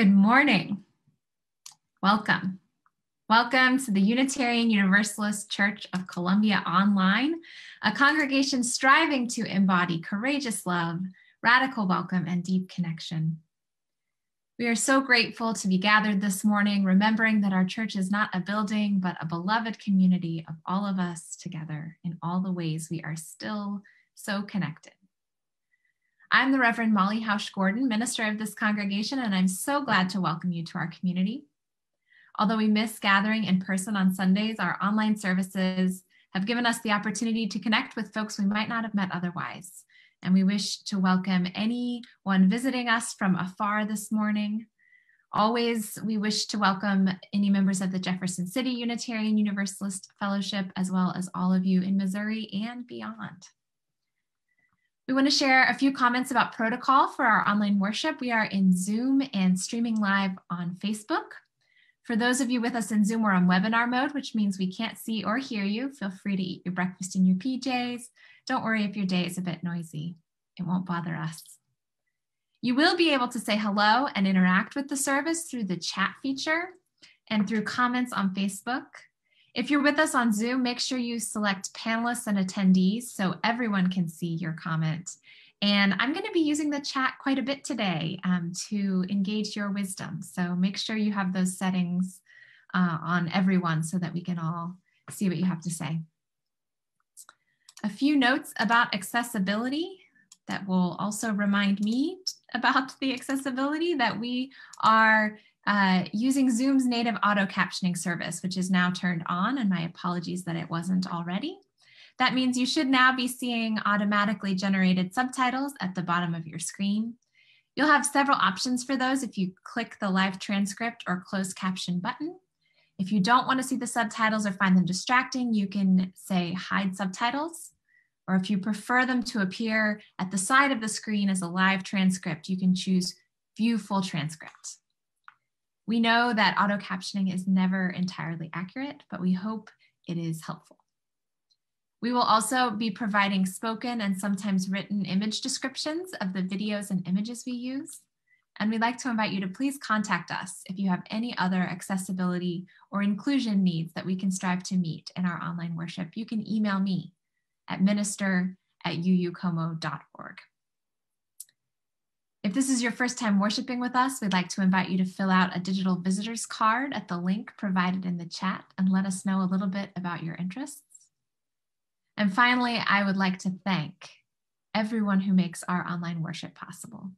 Good morning. Welcome. Welcome to the Unitarian Universalist Church of Columbia Online, a congregation striving to embody courageous love, radical welcome, and deep connection. We are so grateful to be gathered this morning, remembering that our church is not a building, but a beloved community of all of us together in all the ways we are still so connected. I'm the Reverend Molly Housh Gordon, minister of this congregation, and I'm so glad to welcome you to our community. Although we miss gathering in person on Sundays, our online services have given us the opportunity to connect with folks we might not have met otherwise. And we wish to welcome anyone visiting us from afar this morning. Always, we wish to welcome any members of the Jefferson City Unitarian Universalist Fellowship, as well as all of you in Missouri and beyond. We want to share a few comments about protocol for our online worship. We are in Zoom and streaming live on Facebook. For those of you with us in Zoom, we're on webinar mode, which means we can't see or hear you. Feel free to eat your breakfast in your PJs. Don't worry if your day is a bit noisy. It won't bother us. You will be able to say hello and interact with the service through the chat feature and through comments on Facebook. If you're with us on Zoom, make sure you select panelists and attendees so everyone can see your comment. And I'm going to be using the chat quite a bit today um, to engage your wisdom. So make sure you have those settings uh, on everyone so that we can all see what you have to say. A few notes about accessibility that will also remind me about the accessibility that we are uh, using Zoom's native auto captioning service, which is now turned on, and my apologies that it wasn't already. That means you should now be seeing automatically generated subtitles at the bottom of your screen. You'll have several options for those if you click the live transcript or closed caption button. If you don't want to see the subtitles or find them distracting, you can say hide subtitles. Or if you prefer them to appear at the side of the screen as a live transcript, you can choose view full transcript. We know that auto captioning is never entirely accurate, but we hope it is helpful. We will also be providing spoken and sometimes written image descriptions of the videos and images we use. And we'd like to invite you to please contact us if you have any other accessibility or inclusion needs that we can strive to meet in our online worship. You can email me at minister at uucomo.org. If this is your first time worshiping with us, we'd like to invite you to fill out a digital visitor's card at the link provided in the chat and let us know a little bit about your interests. And finally, I would like to thank everyone who makes our online worship possible.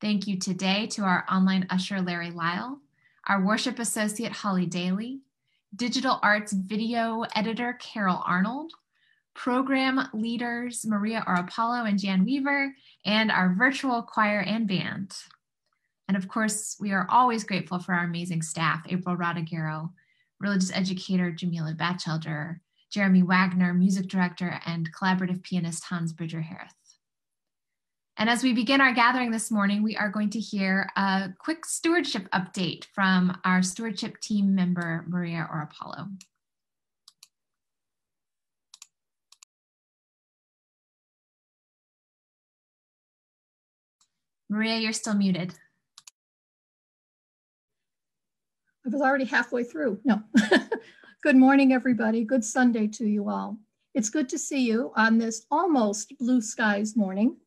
Thank you today to our online usher, Larry Lyle, our worship associate, Holly Daly, digital arts video editor, Carol Arnold, program leaders Maria Apollo and Jan Weaver, and our virtual choir and band. And of course, we are always grateful for our amazing staff, April Rodagero, religious educator Jamila Batchelder, Jeremy Wagner, music director, and collaborative pianist Hans Bridger Harris. And as we begin our gathering this morning, we are going to hear a quick stewardship update from our stewardship team member, Maria Apollo. Maria, you're still muted. I was already halfway through. No. good morning, everybody. Good Sunday to you all. It's good to see you on this almost blue skies morning.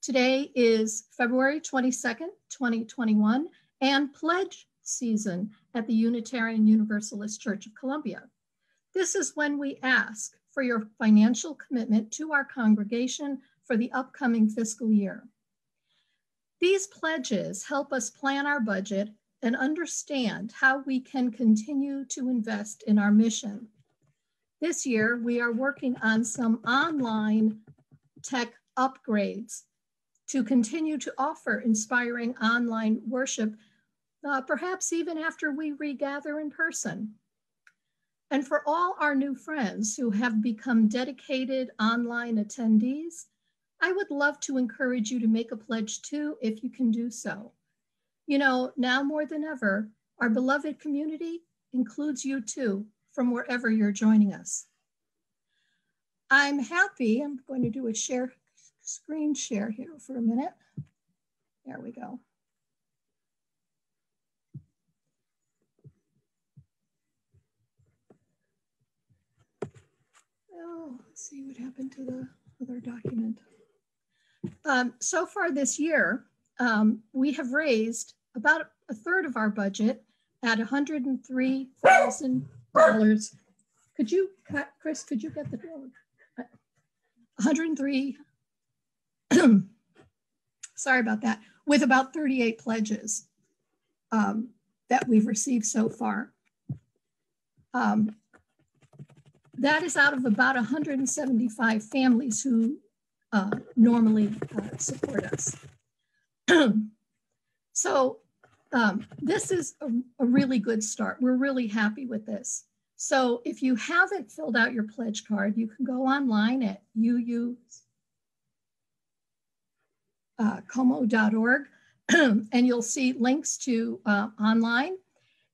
Today is February 22nd, 2021, and pledge season at the Unitarian Universalist Church of Columbia. This is when we ask for your financial commitment to our congregation for the upcoming fiscal year. These pledges help us plan our budget and understand how we can continue to invest in our mission. This year, we are working on some online tech upgrades to continue to offer inspiring online worship, uh, perhaps even after we regather in person. And for all our new friends who have become dedicated online attendees, I would love to encourage you to make a pledge too if you can do so. You know, now more than ever, our beloved community includes you too from wherever you're joining us. I'm happy, I'm going to do a share screen share here for a minute. There we go. Oh, let's see what happened to the other document. Um, so far this year, um, we have raised about a third of our budget at $103,000. Could you, Chris, could you get the door? 103, sorry about that, with about 38 pledges um, that we've received so far. Um, that is out of about 175 families who uh, normally uh, support us. so um, this is a, a really good start. We're really happy with this. So if you haven't filled out your pledge card, you can go online at uu uh, and you'll see links to uh, online.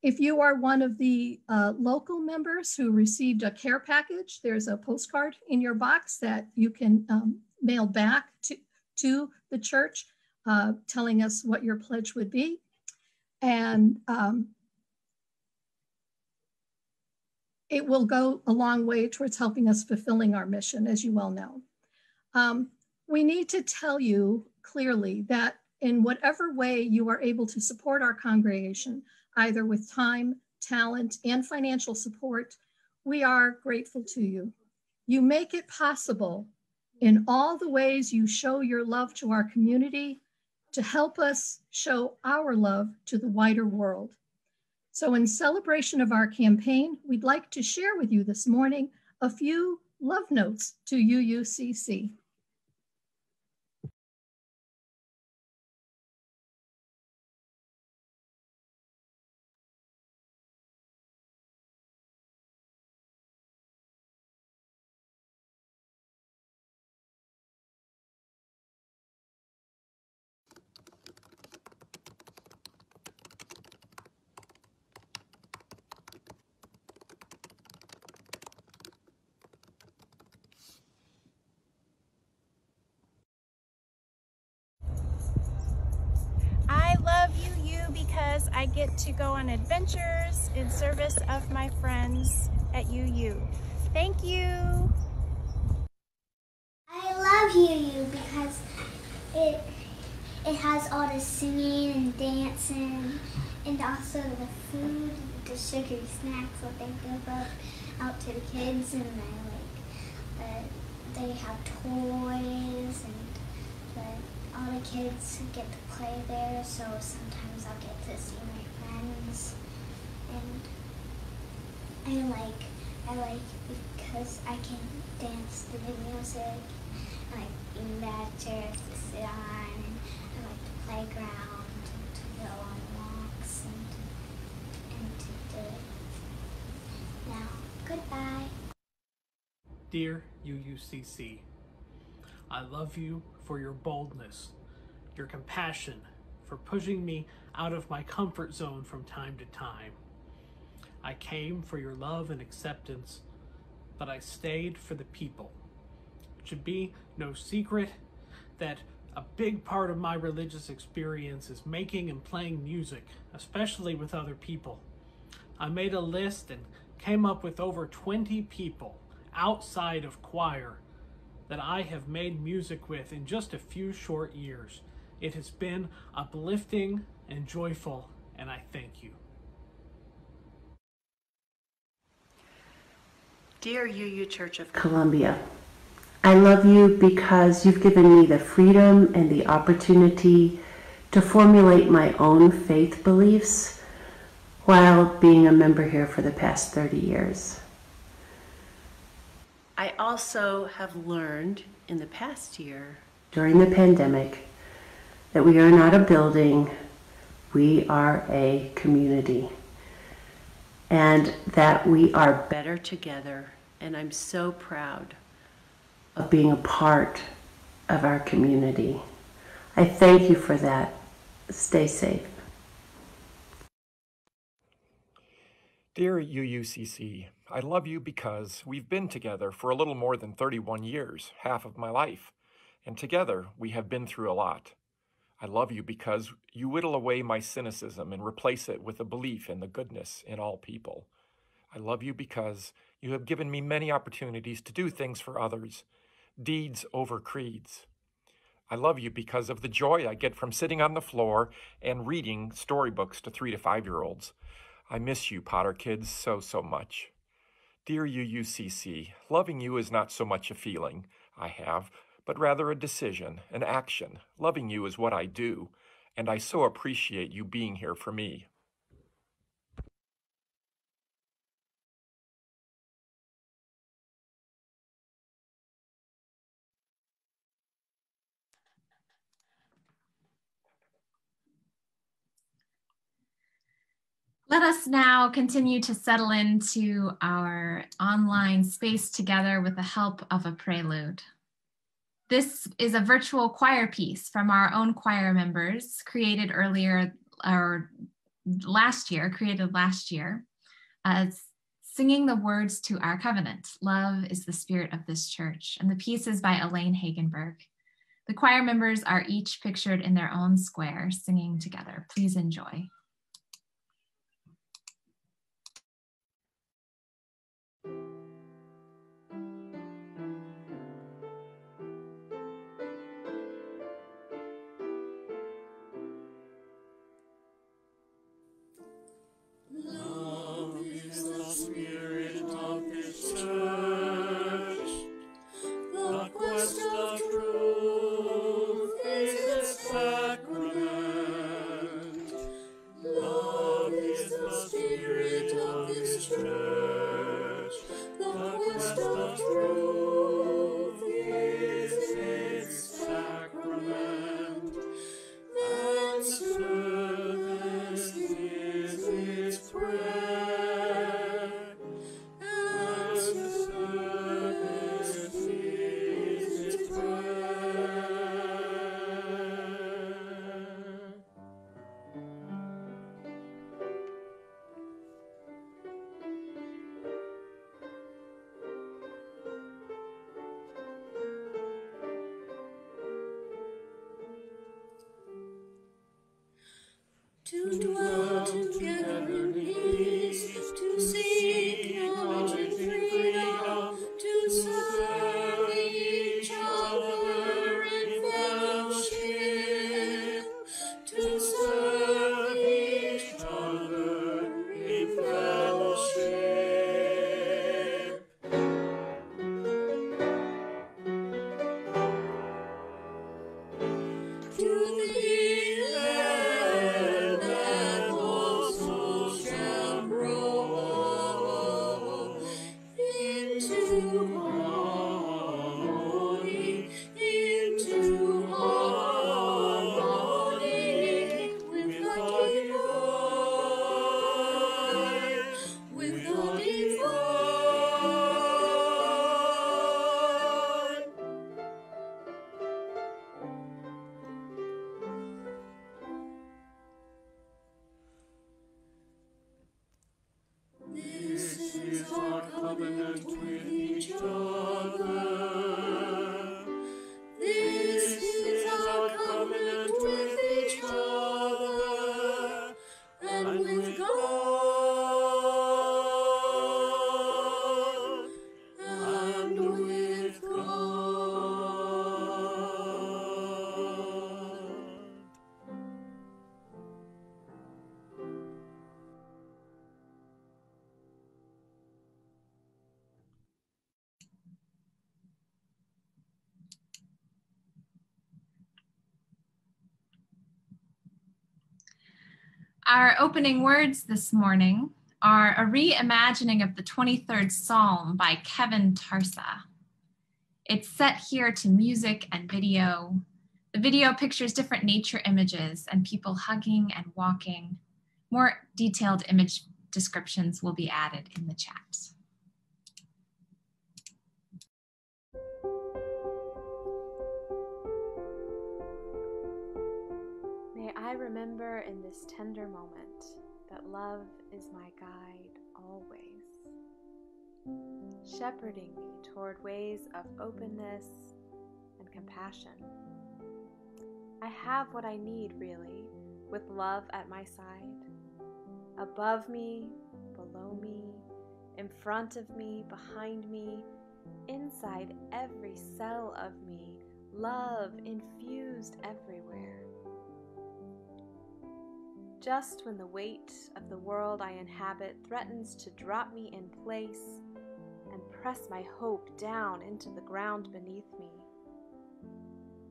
If you are one of the uh, local members who received a care package, there's a postcard in your box that you can um, mail back to, to the church uh, telling us what your pledge would be. And um, it will go a long way towards helping us fulfilling our mission, as you well know. Um, we need to tell you clearly that in whatever way you are able to support our congregation, either with time, talent, and financial support, we are grateful to you. You make it possible in all the ways you show your love to our community to help us show our love to the wider world. So, in celebration of our campaign, we'd like to share with you this morning a few love notes to UUCC. Because I get to go on adventures in service of my friends at UU. Thank you. I love UU because it it has all the singing and dancing and also the food, the sugary snacks that they give up out to the kids and they like uh, they have toys and all the kids get to play there, so sometimes I'll get to see my friends. And I like I like because I can dance to the music. I like chairs to sit on. And I like the playground and to go on walks and and to do it. Now, goodbye. Dear UUCC, I love you for your boldness, your compassion, for pushing me out of my comfort zone from time to time. I came for your love and acceptance, but I stayed for the people. It should be no secret that a big part of my religious experience is making and playing music, especially with other people. I made a list and came up with over 20 people outside of choir that I have made music with in just a few short years. It has been uplifting and joyful, and I thank you. Dear UU Church of Columbia, I love you because you've given me the freedom and the opportunity to formulate my own faith beliefs while being a member here for the past 30 years. I also have learned in the past year during the pandemic that we are not a building, we are a community. And that we are better together. And I'm so proud of being a part of our community. I thank you for that. Stay safe. Dear UUCC, I love you because we've been together for a little more than 31 years, half of my life, and together we have been through a lot. I love you because you whittle away my cynicism and replace it with a belief in the goodness in all people. I love you because you have given me many opportunities to do things for others, deeds over creeds. I love you because of the joy I get from sitting on the floor and reading storybooks to three to five year olds. I miss you, Potter kids, so, so much. Dear UUCC, loving you is not so much a feeling I have, but rather a decision, an action. Loving you is what I do, and I so appreciate you being here for me. Let us now continue to settle into our online space together with the help of a prelude. This is a virtual choir piece from our own choir members created earlier or last year, created last year, as singing the words to our covenant. Love is the spirit of this church. And the piece is by Elaine Hagenberg. The choir members are each pictured in their own square singing together. Please enjoy. Our opening words this morning are a reimagining of the 23rd Psalm by Kevin Tarsa. It's set here to music and video. The video pictures different nature images and people hugging and walking. More detailed image descriptions will be added in the chat. I remember in this tender moment that love is my guide always, shepherding me toward ways of openness and compassion. I have what I need, really, with love at my side, above me, below me, in front of me, behind me, inside every cell of me, love infused everywhere. Just when the weight of the world I inhabit threatens to drop me in place and press my hope down into the ground beneath me,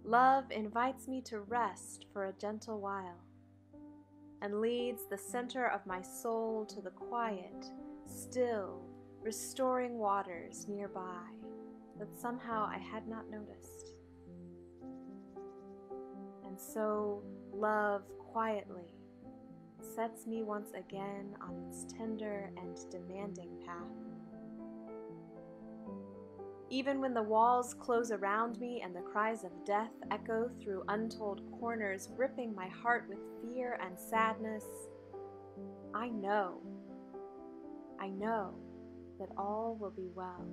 love invites me to rest for a gentle while and leads the center of my soul to the quiet, still, restoring waters nearby that somehow I had not noticed. And so, love quietly sets me once again on its tender and demanding path. Even when the walls close around me and the cries of death echo through untold corners, ripping my heart with fear and sadness, I know, I know that all will be well.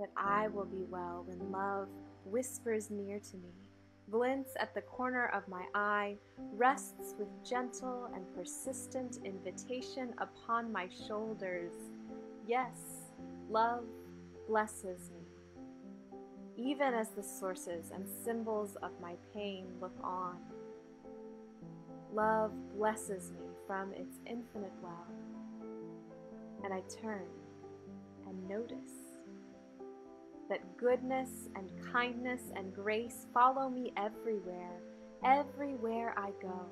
That I will be well when love whispers near to me glints at the corner of my eye, rests with gentle and persistent invitation upon my shoulders. Yes, love blesses me, even as the sources and symbols of my pain look on. Love blesses me from its infinite well, and I turn and notice that goodness and kindness and grace follow me everywhere, everywhere I go.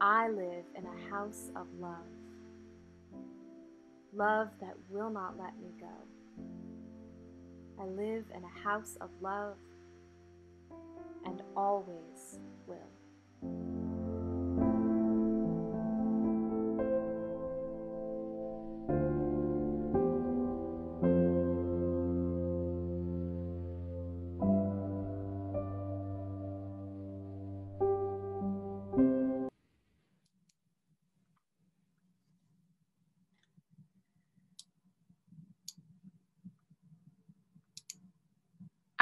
I live in a house of love, love that will not let me go. I live in a house of love and always will.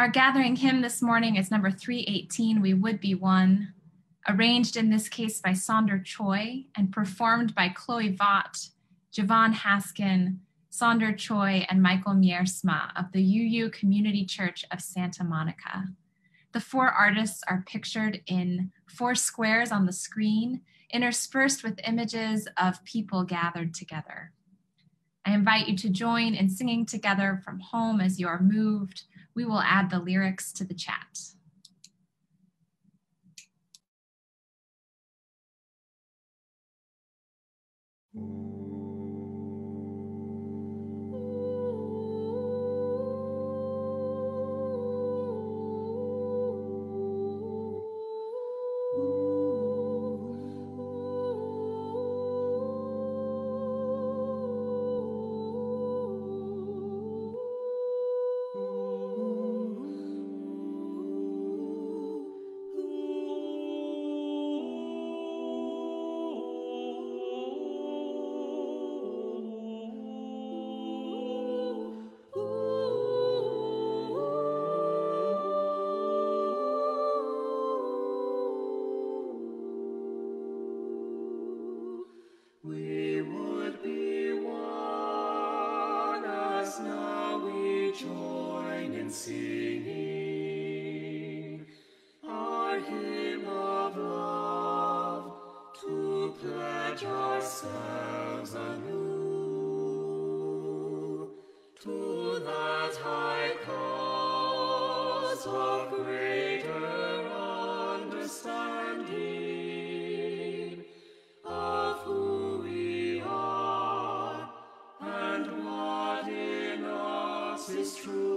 Our gathering hymn this morning is number 318, We Would Be One, arranged in this case by Sonder Choi and performed by Chloe Vaught, Javon Haskin, Sonder Choi, and Michael Miersma of the UU Community Church of Santa Monica. The four artists are pictured in four squares on the screen, interspersed with images of people gathered together. I invite you to join in singing together from home as you are moved we will add the lyrics to the chat. is true.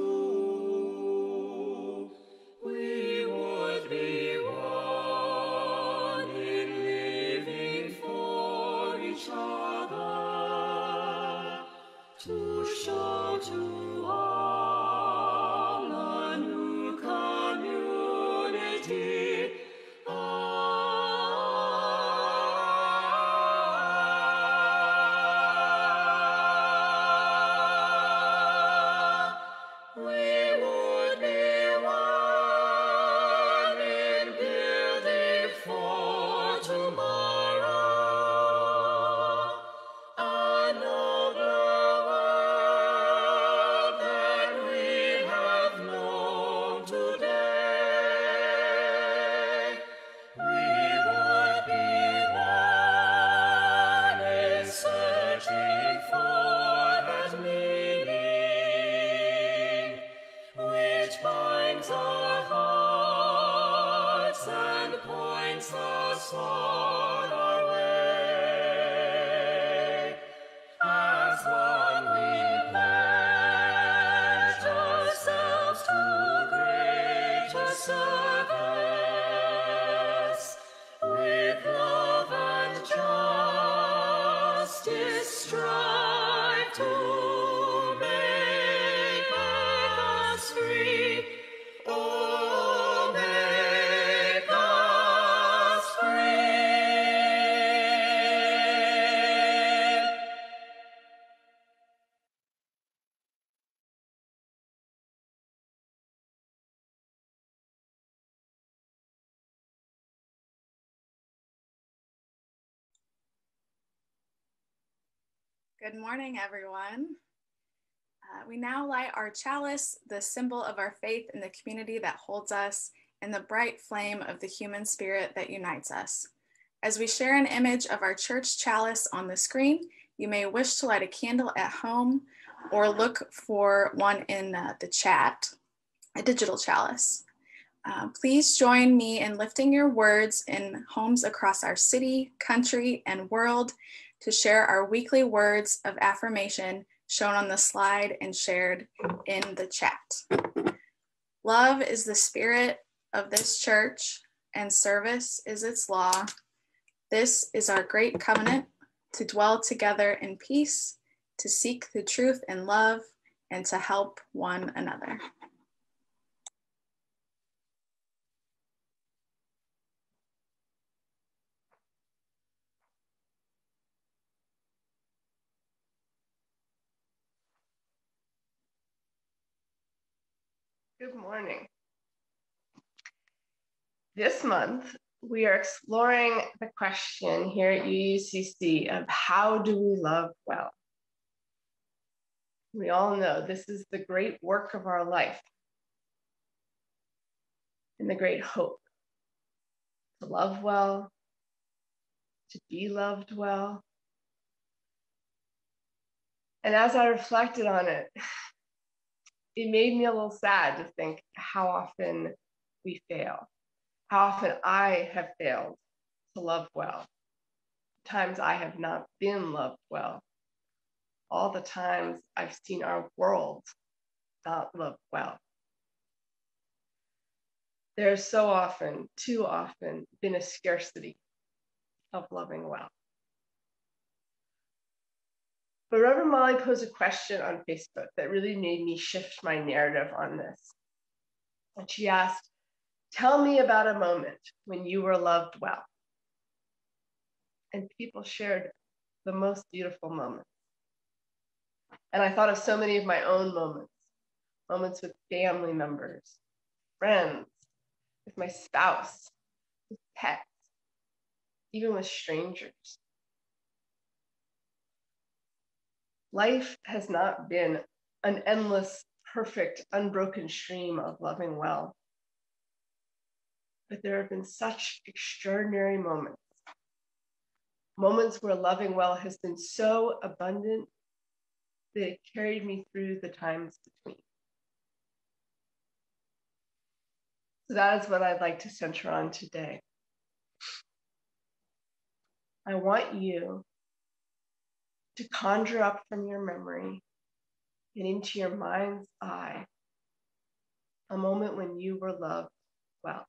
Good morning, everyone. Uh, we now light our chalice, the symbol of our faith in the community that holds us, and the bright flame of the human spirit that unites us. As we share an image of our church chalice on the screen, you may wish to light a candle at home or look for one in uh, the chat, a digital chalice. Uh, please join me in lifting your words in homes across our city, country, and world to share our weekly words of affirmation shown on the slide and shared in the chat. Love is the spirit of this church, and service is its law. This is our great covenant to dwell together in peace, to seek the truth in love, and to help one another. Good morning. This month, we are exploring the question here at UUCC of how do we love well? We all know this is the great work of our life and the great hope to love well, to be loved well. And as I reflected on it, it made me a little sad to think how often we fail, how often I have failed to love well, times I have not been loved well, all the times I've seen our world not loved well. There's so often, too often, been a scarcity of loving well. But Reverend Molly posed a question on Facebook that really made me shift my narrative on this. And she asked, Tell me about a moment when you were loved well. And people shared the most beautiful moments. And I thought of so many of my own moments moments with family members, friends, with my spouse, with pets, even with strangers. Life has not been an endless, perfect, unbroken stream of loving well. But there have been such extraordinary moments, moments where loving well has been so abundant that it carried me through the times between. So that is what I'd like to center on today. I want you to conjure up from your memory and into your mind's eye a moment when you were loved well.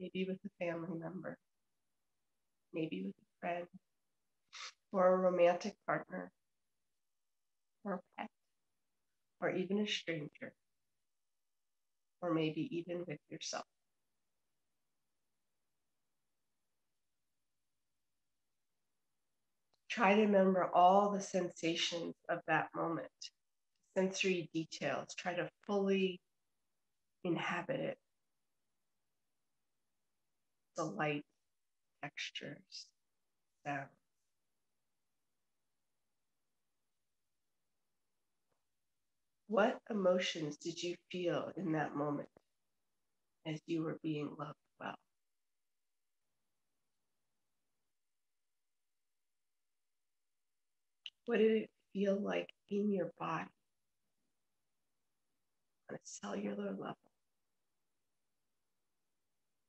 Maybe with a family member, maybe with a friend, or a romantic partner, or a pet, or even a stranger, or maybe even with yourself. Try to remember all the sensations of that moment, sensory details, try to fully inhabit it. The light, textures, sounds. What emotions did you feel in that moment as you were being loved What did it feel like in your body on a cellular level,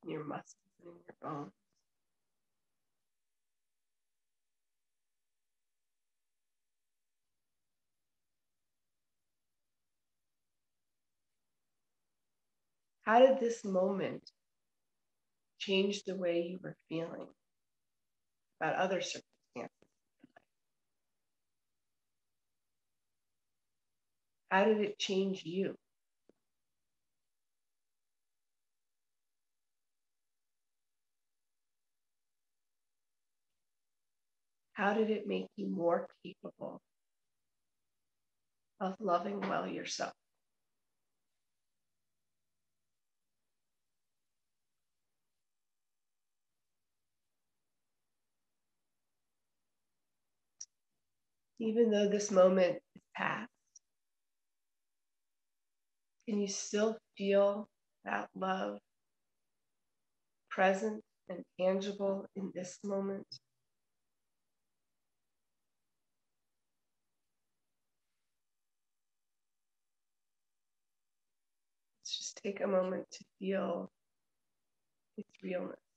in your muscles and in your bones? How did this moment change the way you were feeling about other circumstances? How did it change you? How did it make you more capable of loving well yourself? Even though this moment is past, can you still feel that love present and tangible in this moment? Let's just take a moment to feel its realness.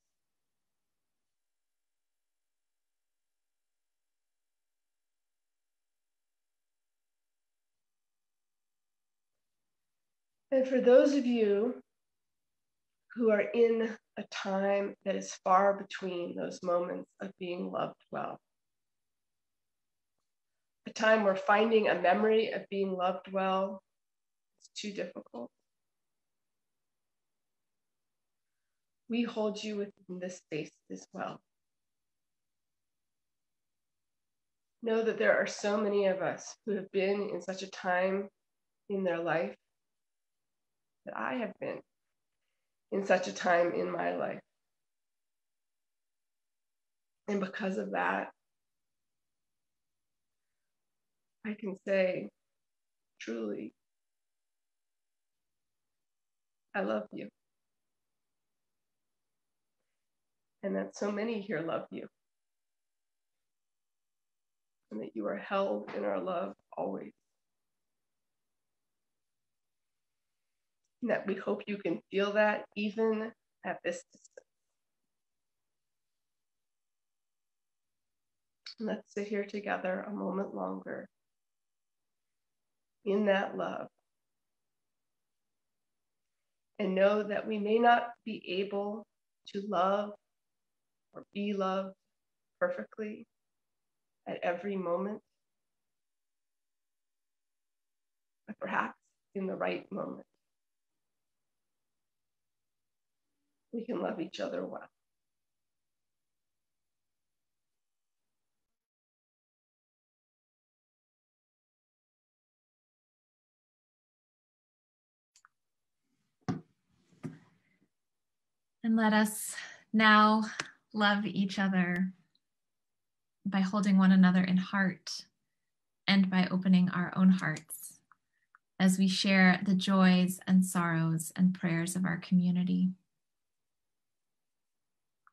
And for those of you who are in a time that is far between those moments of being loved well, a time where finding a memory of being loved well is too difficult. We hold you within this space as well. Know that there are so many of us who have been in such a time in their life that I have been in such a time in my life. And because of that, I can say truly, I love you. And that so many here love you. And that you are held in our love always. That we hope you can feel that even at this distance. Let's sit here together a moment longer in that love and know that we may not be able to love or be loved perfectly at every moment, but perhaps in the right moment. We can love each other well. And let us now love each other by holding one another in heart and by opening our own hearts as we share the joys and sorrows and prayers of our community.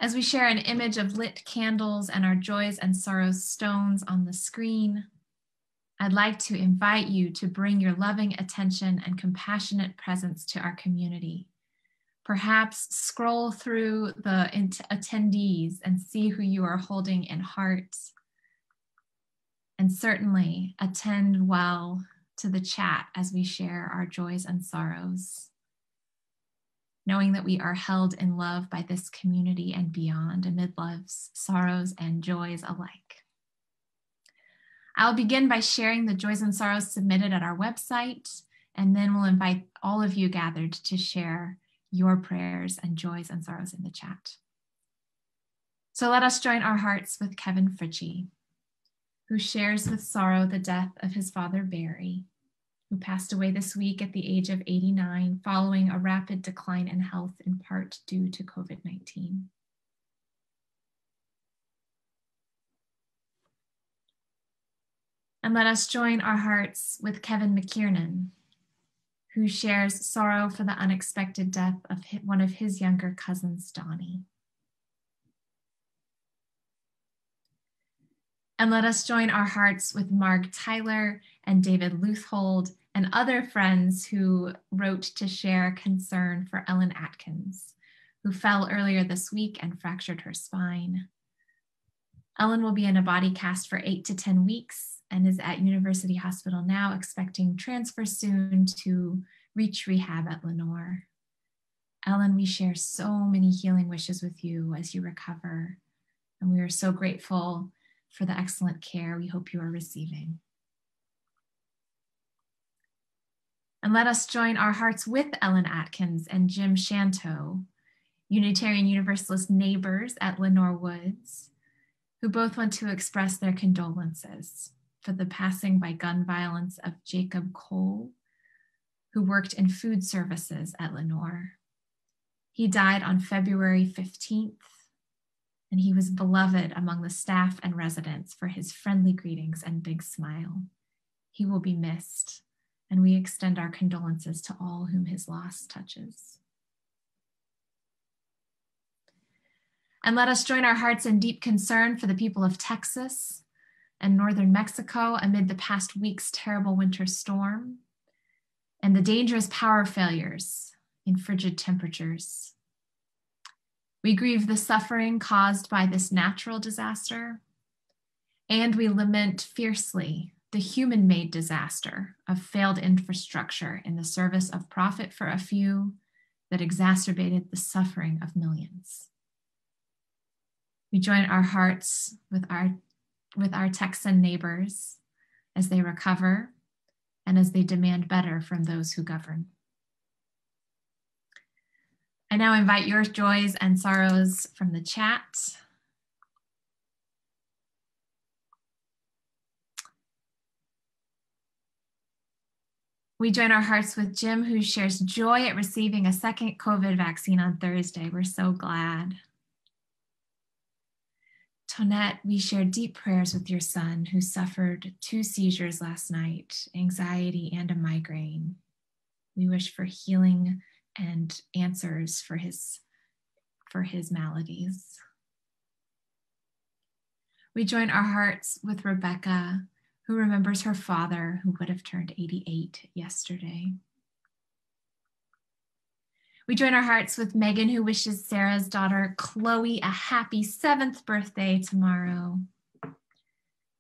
As we share an image of lit candles and our joys and sorrows stones on the screen, I'd like to invite you to bring your loving attention and compassionate presence to our community. Perhaps scroll through the attendees and see who you are holding in heart. And certainly attend well to the chat as we share our joys and sorrows knowing that we are held in love by this community and beyond amid love's sorrows and joys alike. I'll begin by sharing the joys and sorrows submitted at our website, and then we'll invite all of you gathered to share your prayers and joys and sorrows in the chat. So let us join our hearts with Kevin Fritchie, who shares with sorrow the death of his father, Barry, who passed away this week at the age of 89 following a rapid decline in health in part due to COVID 19. And let us join our hearts with Kevin McKiernan, who shares sorrow for the unexpected death of one of his younger cousins, Donnie. And let us join our hearts with Mark Tyler and David Luthold and other friends who wrote to share concern for Ellen Atkins, who fell earlier this week and fractured her spine. Ellen will be in a body cast for eight to 10 weeks and is at University Hospital now, expecting transfer soon to reach rehab at Lenoir. Ellen, we share so many healing wishes with you as you recover, and we are so grateful for the excellent care we hope you are receiving. And let us join our hearts with Ellen Atkins and Jim Shanto, Unitarian Universalist neighbors at Lenoir Woods, who both want to express their condolences for the passing by gun violence of Jacob Cole, who worked in food services at Lenoir. He died on February 15th, and he was beloved among the staff and residents for his friendly greetings and big smile. He will be missed, and we extend our condolences to all whom his loss touches. And let us join our hearts in deep concern for the people of Texas and northern Mexico amid the past week's terrible winter storm and the dangerous power failures in frigid temperatures. We grieve the suffering caused by this natural disaster, and we lament fiercely the human made disaster of failed infrastructure in the service of profit for a few that exacerbated the suffering of millions. We join our hearts with our, with our Texan neighbors as they recover and as they demand better from those who govern. I now invite your joys and sorrows from the chat. We join our hearts with Jim, who shares joy at receiving a second COVID vaccine on Thursday. We're so glad. Tonette, we share deep prayers with your son who suffered two seizures last night, anxiety and a migraine. We wish for healing and answers for his for his maladies. We join our hearts with Rebecca, who remembers her father who would have turned 88 yesterday. We join our hearts with Megan, who wishes Sarah's daughter, Chloe, a happy seventh birthday tomorrow.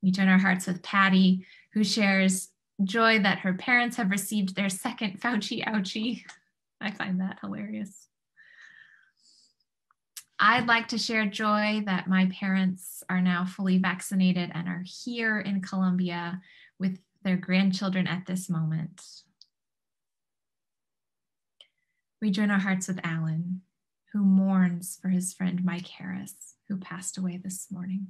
We join our hearts with Patty, who shares joy that her parents have received their second Fauci ouchie. I find that hilarious. I'd like to share joy that my parents are now fully vaccinated and are here in Columbia with their grandchildren at this moment. We join our hearts with Alan, who mourns for his friend Mike Harris, who passed away this morning.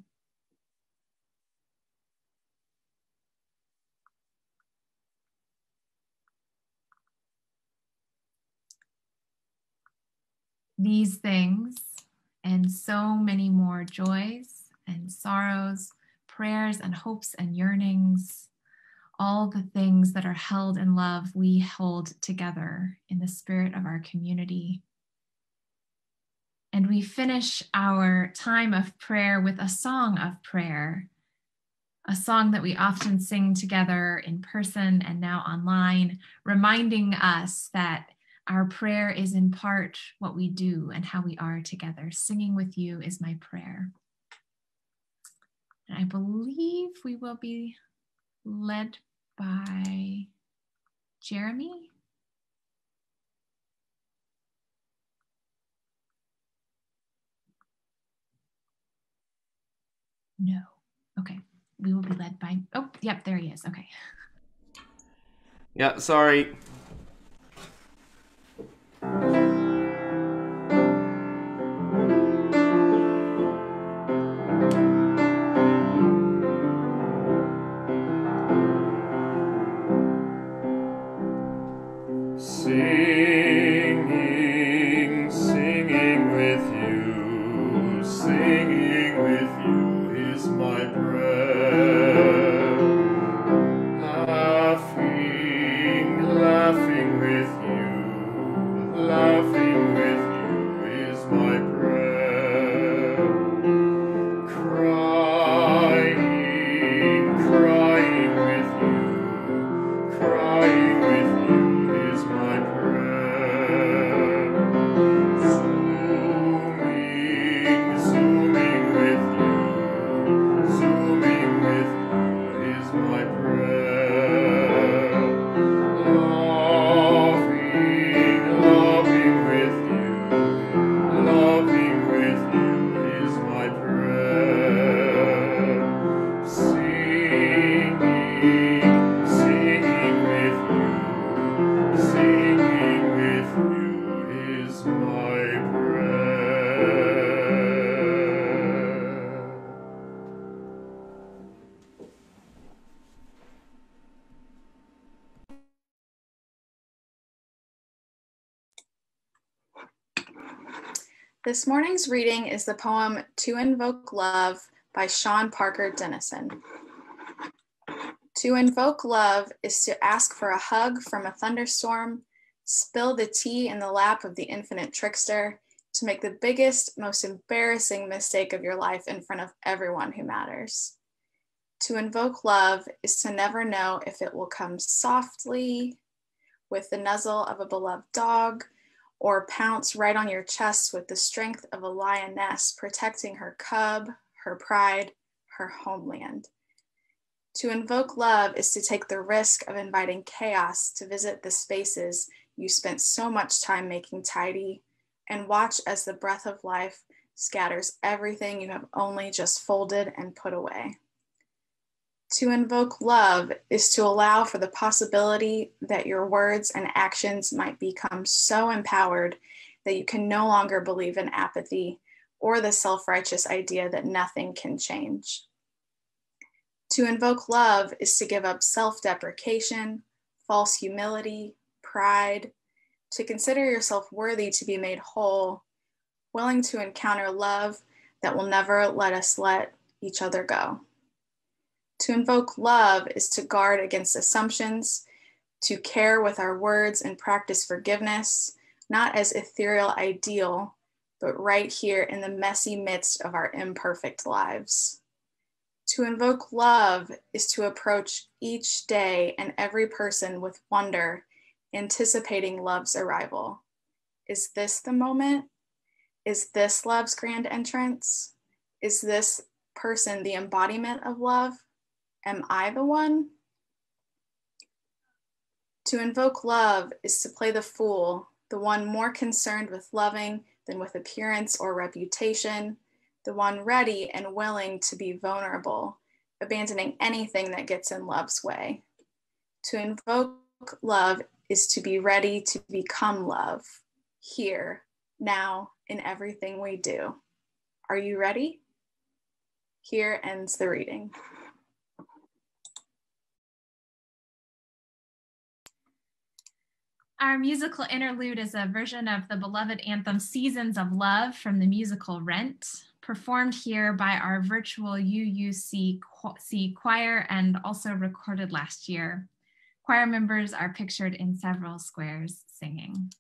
These things and so many more joys and sorrows, prayers and hopes and yearnings all the things that are held in love, we hold together in the spirit of our community. And we finish our time of prayer with a song of prayer, a song that we often sing together in person and now online, reminding us that our prayer is in part what we do and how we are together. Singing with you is my prayer. And I believe we will be led by Jeremy. No. Okay. We will be led by. Oh, yep, there he is. Okay. Yeah, sorry. Singing, This morning's reading is the poem To Invoke Love by Sean Parker Dennison. To invoke love is to ask for a hug from a thunderstorm, spill the tea in the lap of the infinite trickster, to make the biggest, most embarrassing mistake of your life in front of everyone who matters. To invoke love is to never know if it will come softly with the nuzzle of a beloved dog or pounce right on your chest with the strength of a lioness protecting her cub, her pride, her homeland. To invoke love is to take the risk of inviting chaos to visit the spaces you spent so much time making tidy and watch as the breath of life scatters everything you have only just folded and put away. To invoke love is to allow for the possibility that your words and actions might become so empowered that you can no longer believe in apathy or the self righteous idea that nothing can change. To invoke love is to give up self deprecation, false humility, pride, to consider yourself worthy to be made whole, willing to encounter love that will never let us let each other go. To invoke love is to guard against assumptions, to care with our words and practice forgiveness, not as ethereal ideal, but right here in the messy midst of our imperfect lives. To invoke love is to approach each day and every person with wonder, anticipating love's arrival. Is this the moment? Is this love's grand entrance? Is this person the embodiment of love? Am I the one? To invoke love is to play the fool, the one more concerned with loving than with appearance or reputation, the one ready and willing to be vulnerable, abandoning anything that gets in love's way. To invoke love is to be ready to become love, here, now, in everything we do. Are you ready? Here ends the reading. Our musical interlude is a version of the beloved anthem Seasons of Love from the musical Rent, performed here by our virtual UUC choir and also recorded last year. Choir members are pictured in several squares singing.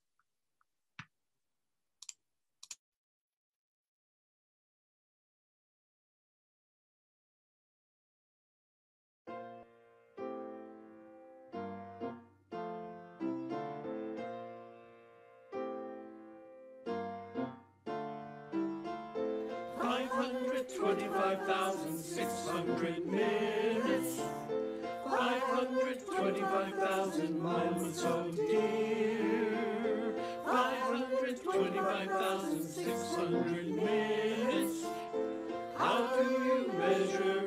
25,600 minutes, 525,000 miles so dear. 525,600 minutes, how do you measure?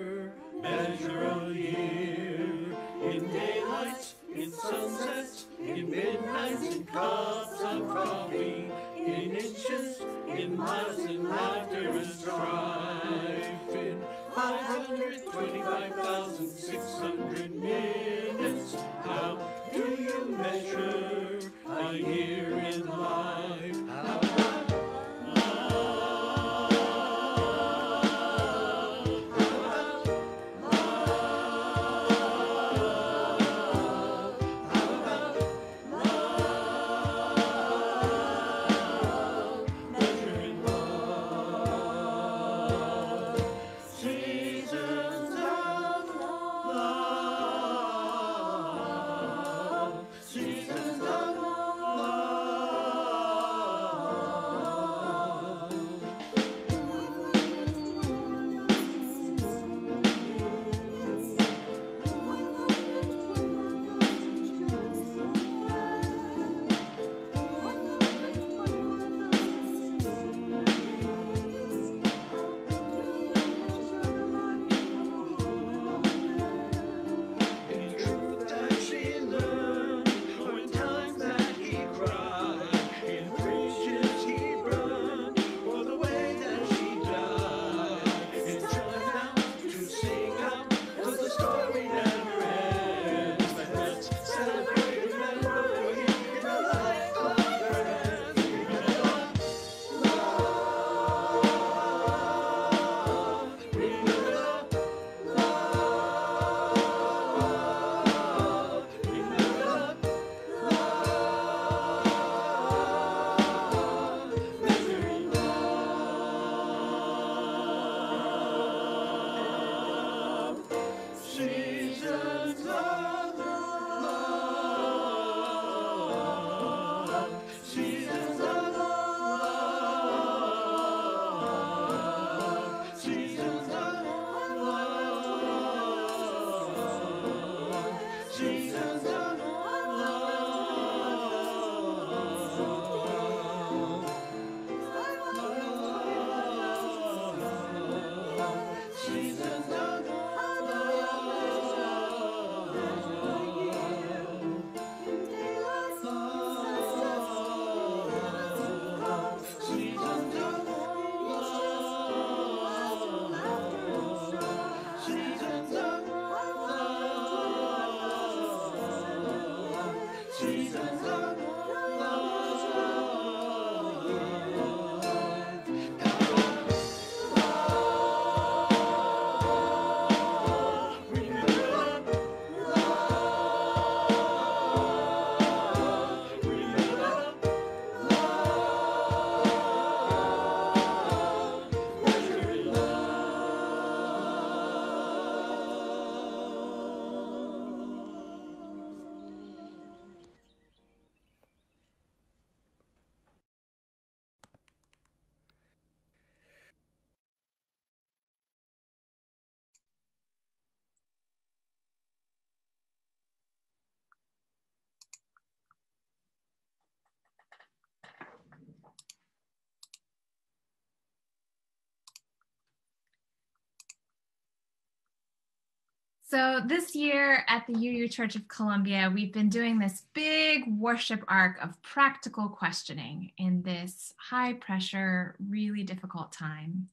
So, this year at the UU Church of Columbia, we've been doing this big worship arc of practical questioning in this high pressure, really difficult time,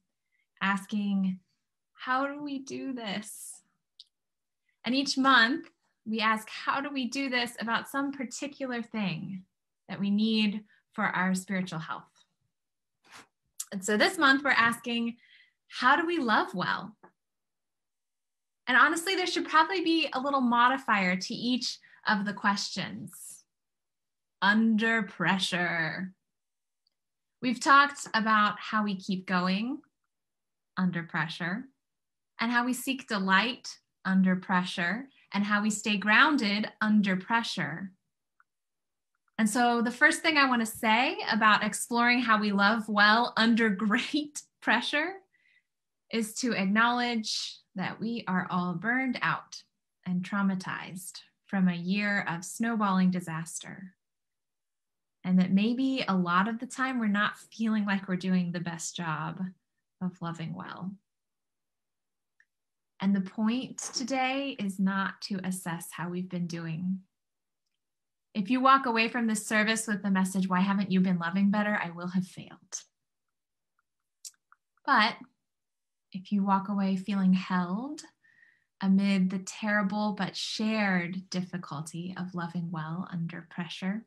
asking, How do we do this? And each month, we ask, How do we do this about some particular thing that we need for our spiritual health? And so this month, we're asking, How do we love well? And honestly, there should probably be a little modifier to each of the questions. Under pressure. We've talked about how we keep going under pressure, and how we seek delight under pressure, and how we stay grounded under pressure. And so, the first thing I want to say about exploring how we love well under great pressure is to acknowledge that we are all burned out and traumatized from a year of snowballing disaster. And that maybe a lot of the time we're not feeling like we're doing the best job of loving well. And the point today is not to assess how we've been doing. If you walk away from this service with the message, Why haven't you been loving better? I will have failed. But if you walk away feeling held amid the terrible but shared difficulty of loving well under pressure,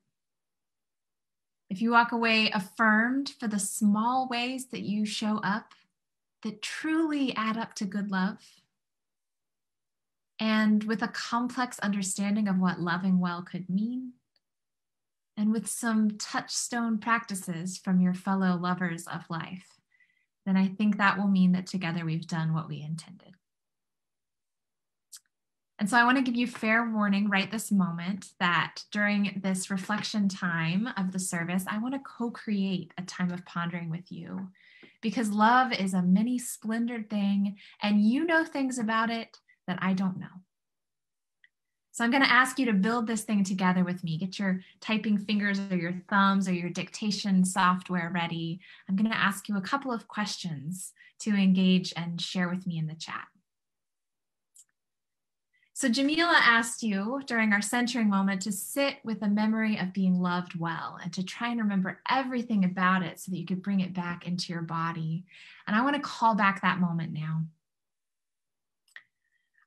if you walk away affirmed for the small ways that you show up that truly add up to good love, and with a complex understanding of what loving well could mean, and with some touchstone practices from your fellow lovers of life, then I think that will mean that together we've done what we intended. And so I want to give you fair warning right this moment that during this reflection time of the service, I want to co create a time of pondering with you because love is a many splendored thing, and you know things about it that I don't know. So I'm going to ask you to build this thing together with me. Get your typing fingers or your thumbs or your dictation software ready. I'm going to ask you a couple of questions to engage and share with me in the chat. So Jamila asked you during our centering moment to sit with a memory of being loved well and to try and remember everything about it so that you could bring it back into your body. And I want to call back that moment now.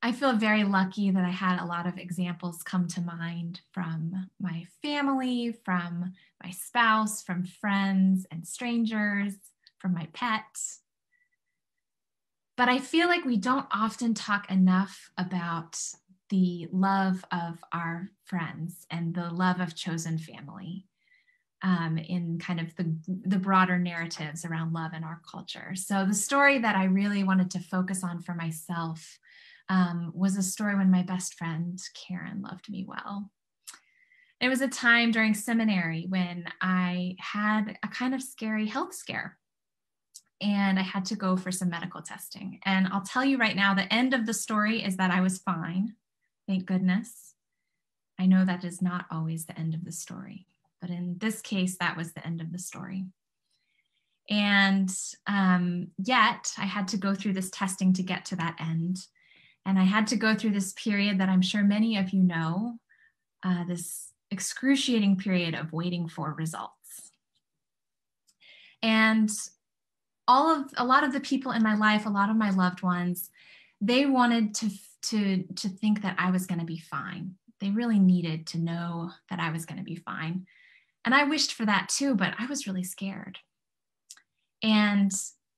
I feel very lucky that I had a lot of examples come to mind from my family, from my spouse, from friends and strangers, from my pets. But I feel like we don't often talk enough about the love of our friends and the love of chosen family um, in kind of the, the broader narratives around love in our culture. So, the story that I really wanted to focus on for myself um, was a story when my best friend Karen loved me well. It was a time during seminary when I had a kind of scary health scare and I had to go for some medical testing. And I'll tell you right now the end of the story is that I was fine. Thank goodness. I know that is not always the end of the story, but in this case, that was the end of the story. And um, yet, I had to go through this testing to get to that end. And I had to go through this period that I'm sure many of you know uh, this excruciating period of waiting for results. And all of a lot of the people in my life, a lot of my loved ones, they wanted to to to think that I was going to be fine. They really needed to know that I was going to be fine. And I wished for that too, but I was really scared. And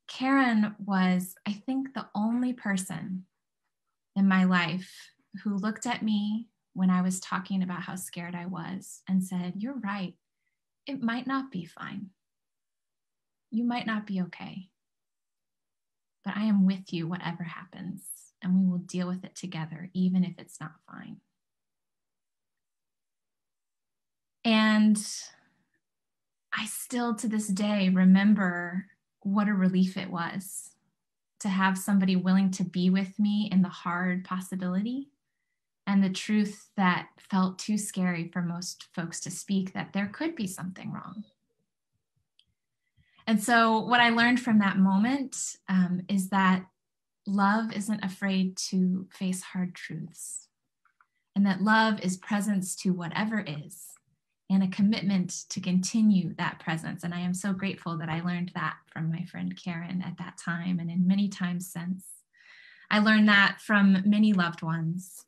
Karen was, I think, the only person in my life who looked at me when I was talking about how scared I was and said, You're right. It might not be fine. You might not be okay. But I am with you, whatever happens, and we will deal with it together, even if it's not fine. And I still to this day remember what a relief it was to have somebody willing to be with me in the hard possibility and the truth that felt too scary for most folks to speak that there could be something wrong. And so, what I learned from that moment um, is that love isn't afraid to face hard truths, and that love is presence to whatever is, and a commitment to continue that presence. And I am so grateful that I learned that from my friend Karen at that time and in many times since. I learned that from many loved ones.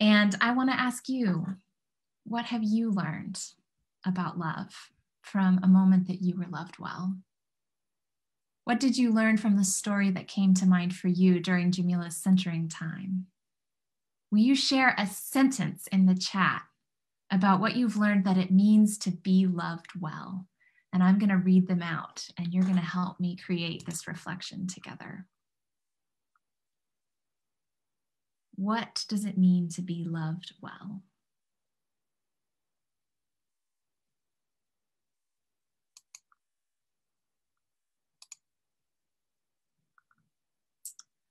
And I want to ask you, what have you learned about love from a moment that you were loved well? What did you learn from the story that came to mind for you during Jamila's centering time? Will you share a sentence in the chat about what you've learned that it means to be loved well? And I'm going to read them out, and you're going to help me create this reflection together. What does it mean to be loved well?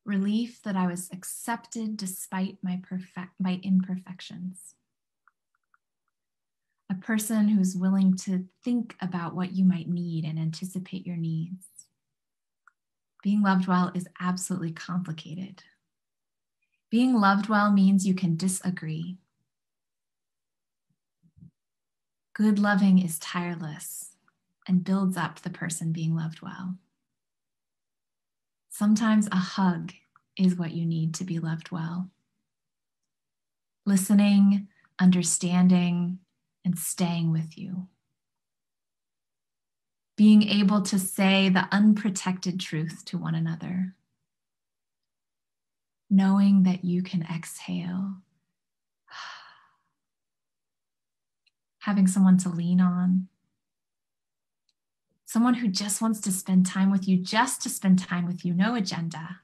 relief that I was accepted despite my, perfect, my imperfections. A person who's willing to think about what you might need and anticipate your needs. Being loved well is absolutely complicated. Being loved well means you can disagree. Good loving is tireless and builds up the person being loved well. Sometimes a hug is what you need to be loved well. Listening, understanding, and staying with you. Being able to say the unprotected truth to one another. Knowing that you can exhale. Having someone to lean on someone who just wants to spend time with you, just to spend time with you, no agenda.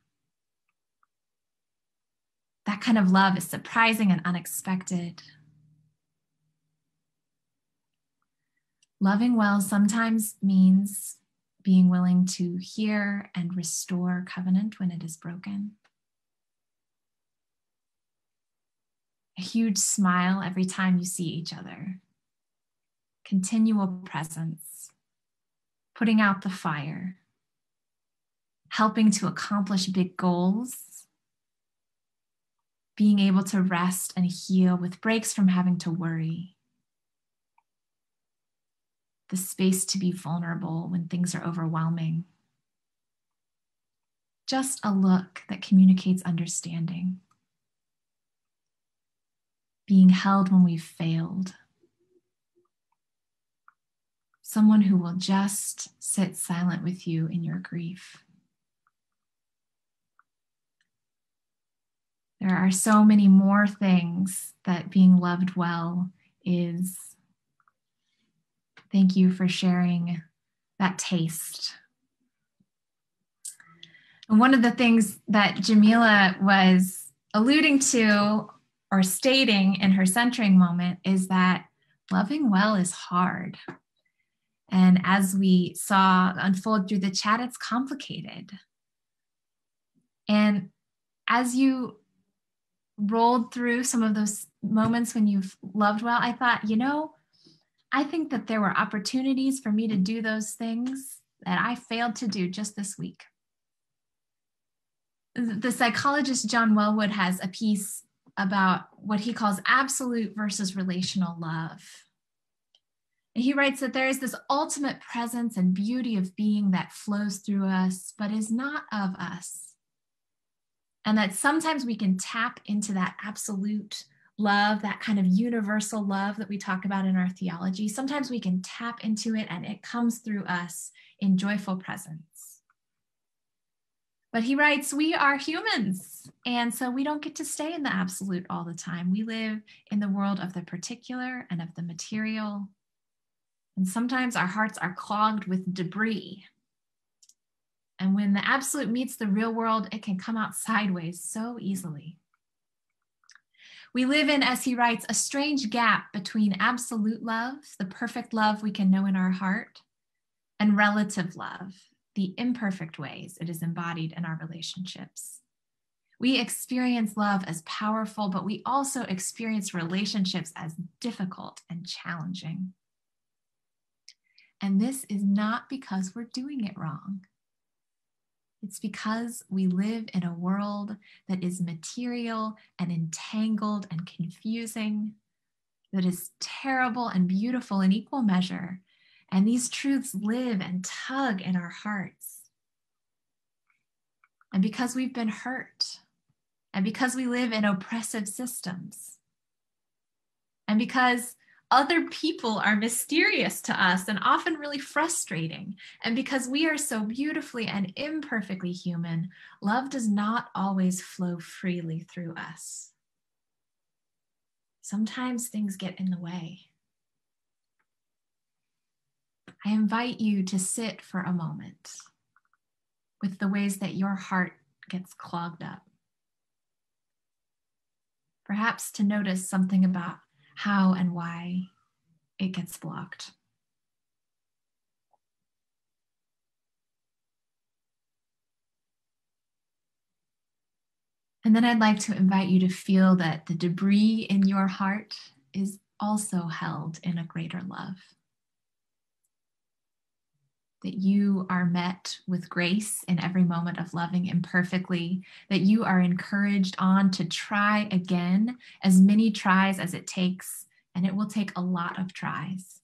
That kind of love is surprising and unexpected. Loving well sometimes means being willing to hear and restore covenant when it is broken. A huge smile every time you see each other. Continual presence putting out the fire, helping to accomplish big goals, being able to rest and heal with breaks from having to worry, the space to be vulnerable when things are overwhelming. Just a look that communicates understanding. Being held when we've failed someone who will just sit silent with you in your grief. There are so many more things that being loved well is. Thank you for sharing that taste. And one of the things that Jamila was alluding to or stating in her centering moment is that loving well is hard. And as we saw unfold through the chat, it's complicated. And as you rolled through some of those moments when you've loved well, I thought, you know, I think that there were opportunities for me to do those things that I failed to do just this week. The psychologist John Welwood has a piece about what he calls absolute versus relational love. He writes that there is this ultimate presence and beauty of being that flows through us, but is not of us. And that sometimes we can tap into that absolute love, that kind of universal love that we talk about in our theology. Sometimes we can tap into it and it comes through us in joyful presence. But he writes, we are humans. And so we don't get to stay in the absolute all the time. We live in the world of the particular and of the material and sometimes our hearts are clogged with debris. And when the absolute meets the real world, it can come out sideways so easily. We live in, as he writes, a strange gap between absolute love, the perfect love we can know in our heart, and relative love, the imperfect ways it is embodied in our relationships. We experience love as powerful, but we also experience relationships as difficult and challenging. And this is not because we're doing it wrong. It's because we live in a world that is material and entangled and confusing, that is terrible and beautiful in equal measure. And these truths live and tug in our hearts. And because we've been hurt, and because we live in oppressive systems, and because other people are mysterious to us and often really frustrating. And because we are so beautifully and imperfectly human, love does not always flow freely through us. Sometimes things get in the way. I invite you to sit for a moment with the ways that your heart gets clogged up. Perhaps to notice something about how and why it gets blocked. And then I'd like to invite you to feel that the debris in your heart is also held in a greater love. That you are met with grace in every moment of loving imperfectly, that you are encouraged on to try again as many tries as it takes, and it will take a lot of tries.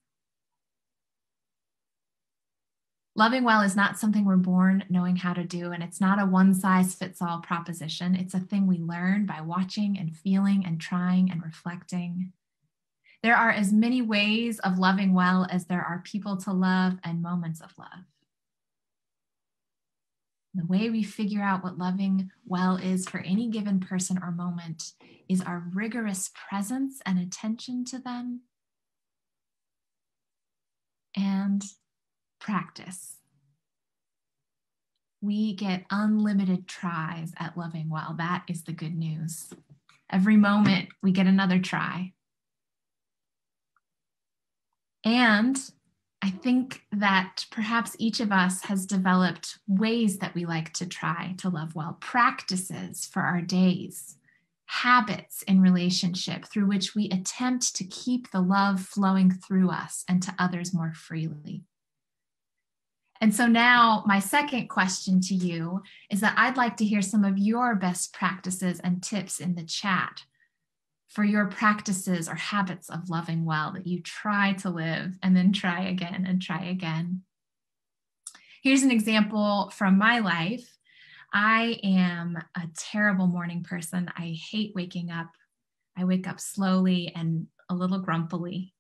Loving well is not something we're born knowing how to do, and it's not a one size fits all proposition. It's a thing we learn by watching and feeling and trying and reflecting. There are as many ways of loving well as there are people to love and moments of love. The way we figure out what loving well is for any given person or moment is our rigorous presence and attention to them and practice. We get unlimited tries at loving well. That is the good news. Every moment we get another try. And I think that perhaps each of us has developed ways that we like to try to love well, practices for our days, habits in relationship through which we attempt to keep the love flowing through us and to others more freely. And so now, my second question to you is that I'd like to hear some of your best practices and tips in the chat for your practices or habits of loving well that you try to live and then try again and try again. Here's an example from my life. I am a terrible morning person. I hate waking up. I wake up slowly and a little grumpily.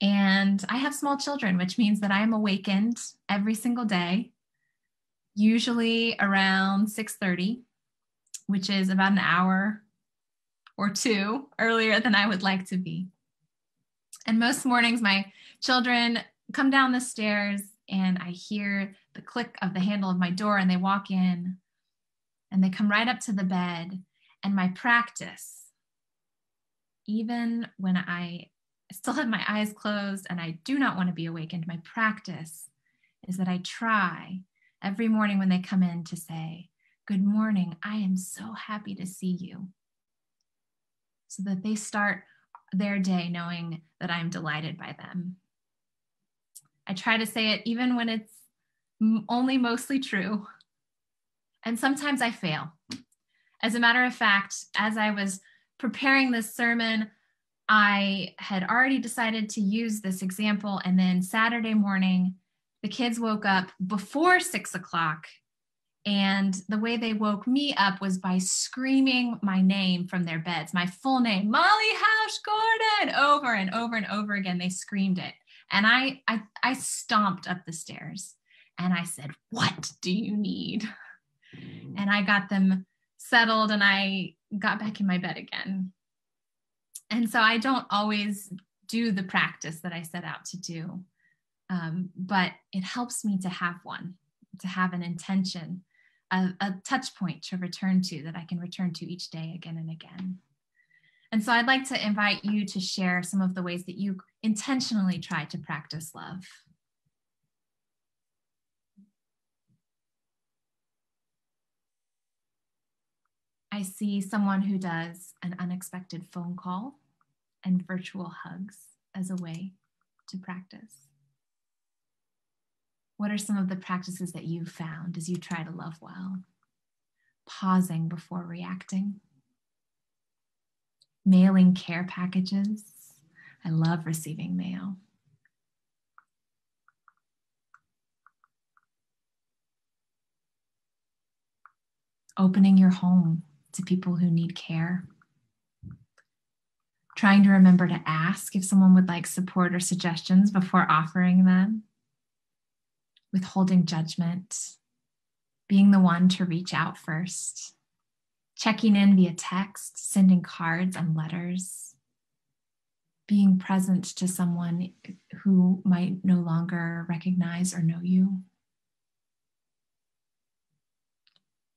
And I have small children, which means that I am awakened every single day, usually around 6:30, which is about an hour or two earlier than I would like to be. And most mornings, my children come down the stairs and I hear the click of the handle of my door and they walk in and they come right up to the bed. And my practice, even when I still have my eyes closed and I do not want to be awakened. My practice is that I try every morning when they come in to say, Good morning. I am so happy to see you. So that they start their day knowing that I'm delighted by them. I try to say it even when it's only mostly true. And sometimes I fail. As a matter of fact, as I was preparing this sermon, I had already decided to use this example. And then Saturday morning, the kids woke up before six o'clock. And the way they woke me up was by screaming my name from their beds, my full name, Molly Housh Gordon, over and over and over again. They screamed it. And I, I, I stomped up the stairs and I said, What do you need? And I got them settled and I got back in my bed again. And so I don't always do the practice that I set out to do, um, but it helps me to have one, to have an intention, a, a touch point to return to that I can return to each day again and again. And so I'd like to invite you to share some of the ways that you intentionally try to practice love. I see someone who does an unexpected phone call and virtual hugs as a way to practice. What are some of the practices that you've found as you try to love well? Pausing before reacting. Mailing care packages. I love receiving mail. Opening your home to people who need care. Trying to remember to ask if someone would like support or suggestions before offering them withholding judgment, being the one to reach out first, checking in via text, sending cards and letters, being present to someone who might no longer recognize or know you,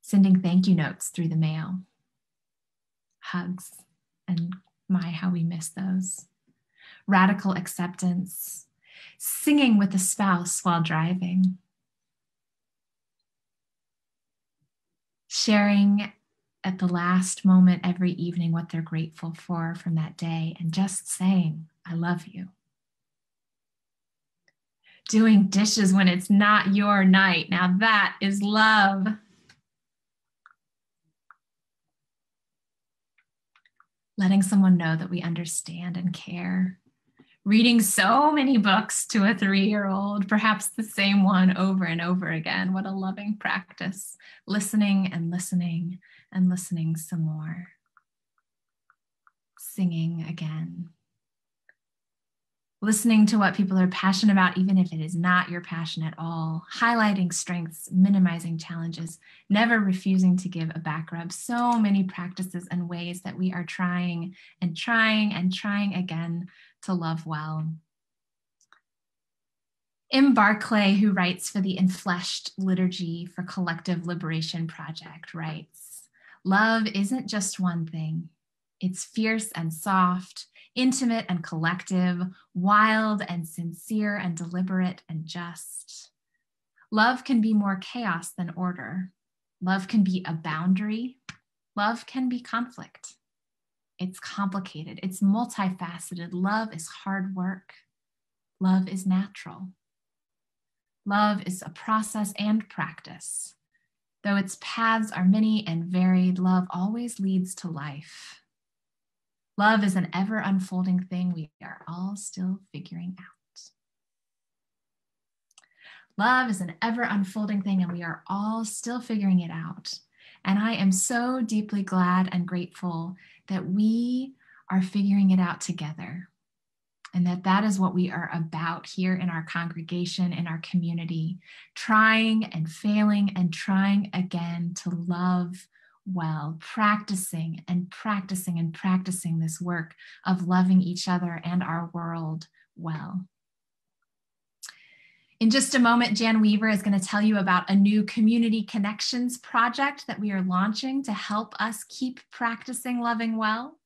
sending thank you notes through the mail, hugs, and my, how we miss those. Radical acceptance, singing with a spouse while driving, sharing at the last moment every evening what they're grateful for from that day, and just saying, I love you. Doing dishes when it's not your night. Now that is love. Letting someone know that we understand and care reading so many books to a three year old, perhaps the same one over and over again. What a loving practice. Listening and listening and listening some more. Singing again. Listening to what people are passionate about, even if it is not your passion at all. Highlighting strengths, minimizing challenges, never refusing to give a back rub. So many practices and ways that we are trying and trying and trying again to love well. M. Barclay, who writes for the Enfleshed Liturgy for Collective Liberation Project, writes Love isn't just one thing, it's fierce and soft, intimate and collective, wild and sincere and deliberate and just. Love can be more chaos than order. Love can be a boundary. Love can be conflict. It's complicated, it's multifaceted. Love is hard work, love is natural. Love is a process and practice. Though its paths are many and varied, love always leads to life. Love is an ever unfolding thing we are all still figuring out. Love is an ever unfolding thing, and we are all still figuring it out. And I am so deeply glad and grateful that we are figuring it out together and that that is what we are about here in our congregation in our community trying and failing and trying again to love well practicing and practicing and practicing this work of loving each other and our world well in just a moment, Jan Weaver is going to tell you about a new community connections project that we are launching to help us keep practicing loving well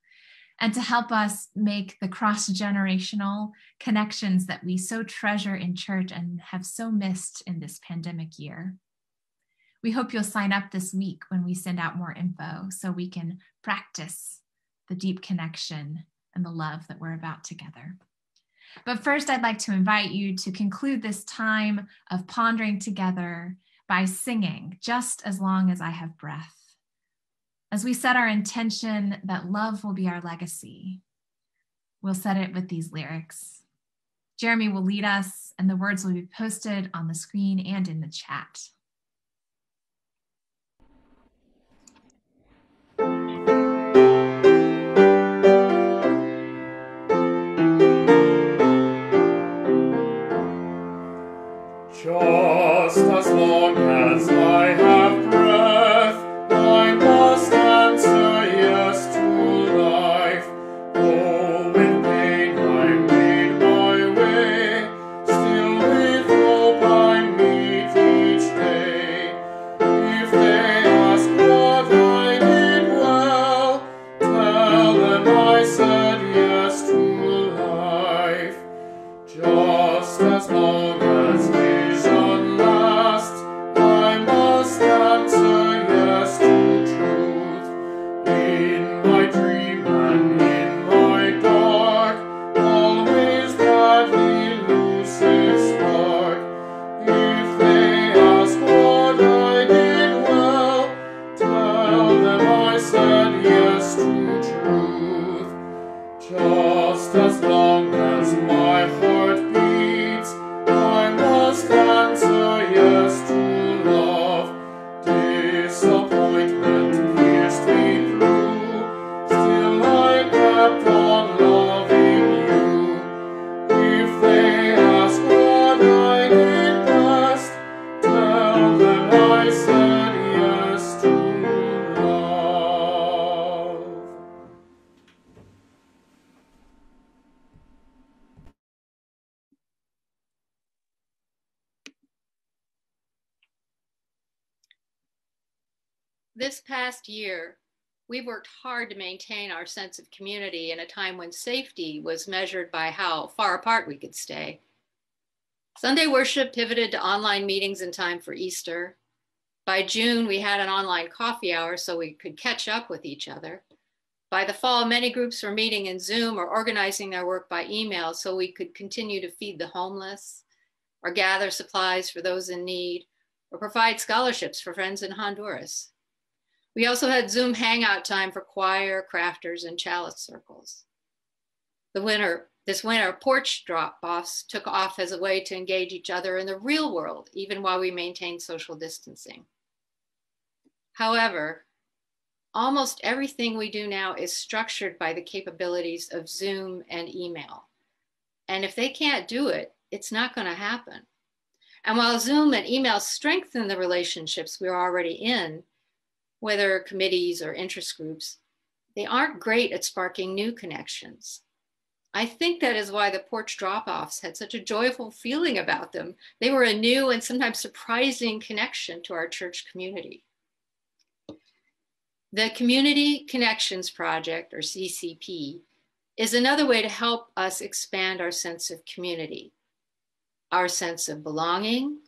and to help us make the cross generational connections that we so treasure in church and have so missed in this pandemic year. We hope you'll sign up this week when we send out more info so we can practice the deep connection and the love that we're about together. But first, I'd like to invite you to conclude this time of pondering together by singing just as long as I have breath. As we set our intention that love will be our legacy, we'll set it with these lyrics. Jeremy will lead us, and the words will be posted on the screen and in the chat. Each day. This past year, we've worked hard to maintain our sense of community in a time when safety was measured by how far apart we could stay. Sunday worship pivoted to online meetings in time for Easter. By June, we had an online coffee hour so we could catch up with each other. By the fall, many groups were meeting in Zoom or organizing their work by email so we could continue to feed the homeless, or gather supplies for those in need, or provide scholarships for friends in Honduras. We also had Zoom hangout time for choir, crafters, and chalice circles. The winter, this winter, porch drop-offs took off as a way to engage each other in the real world, even while we maintained social distancing. However, almost everything we do now is structured by the capabilities of Zoom and email. And if they can't do it, it's not going to happen. And while Zoom and email strengthen the relationships we're already in, whether committees or interest groups, they aren't great at sparking new connections. I think that is why the porch drop offs had such a joyful feeling about them. They were a new and sometimes surprising connection to our church community. The Community Connections Project, or CCP, is another way to help us expand our sense of community, our sense of belonging,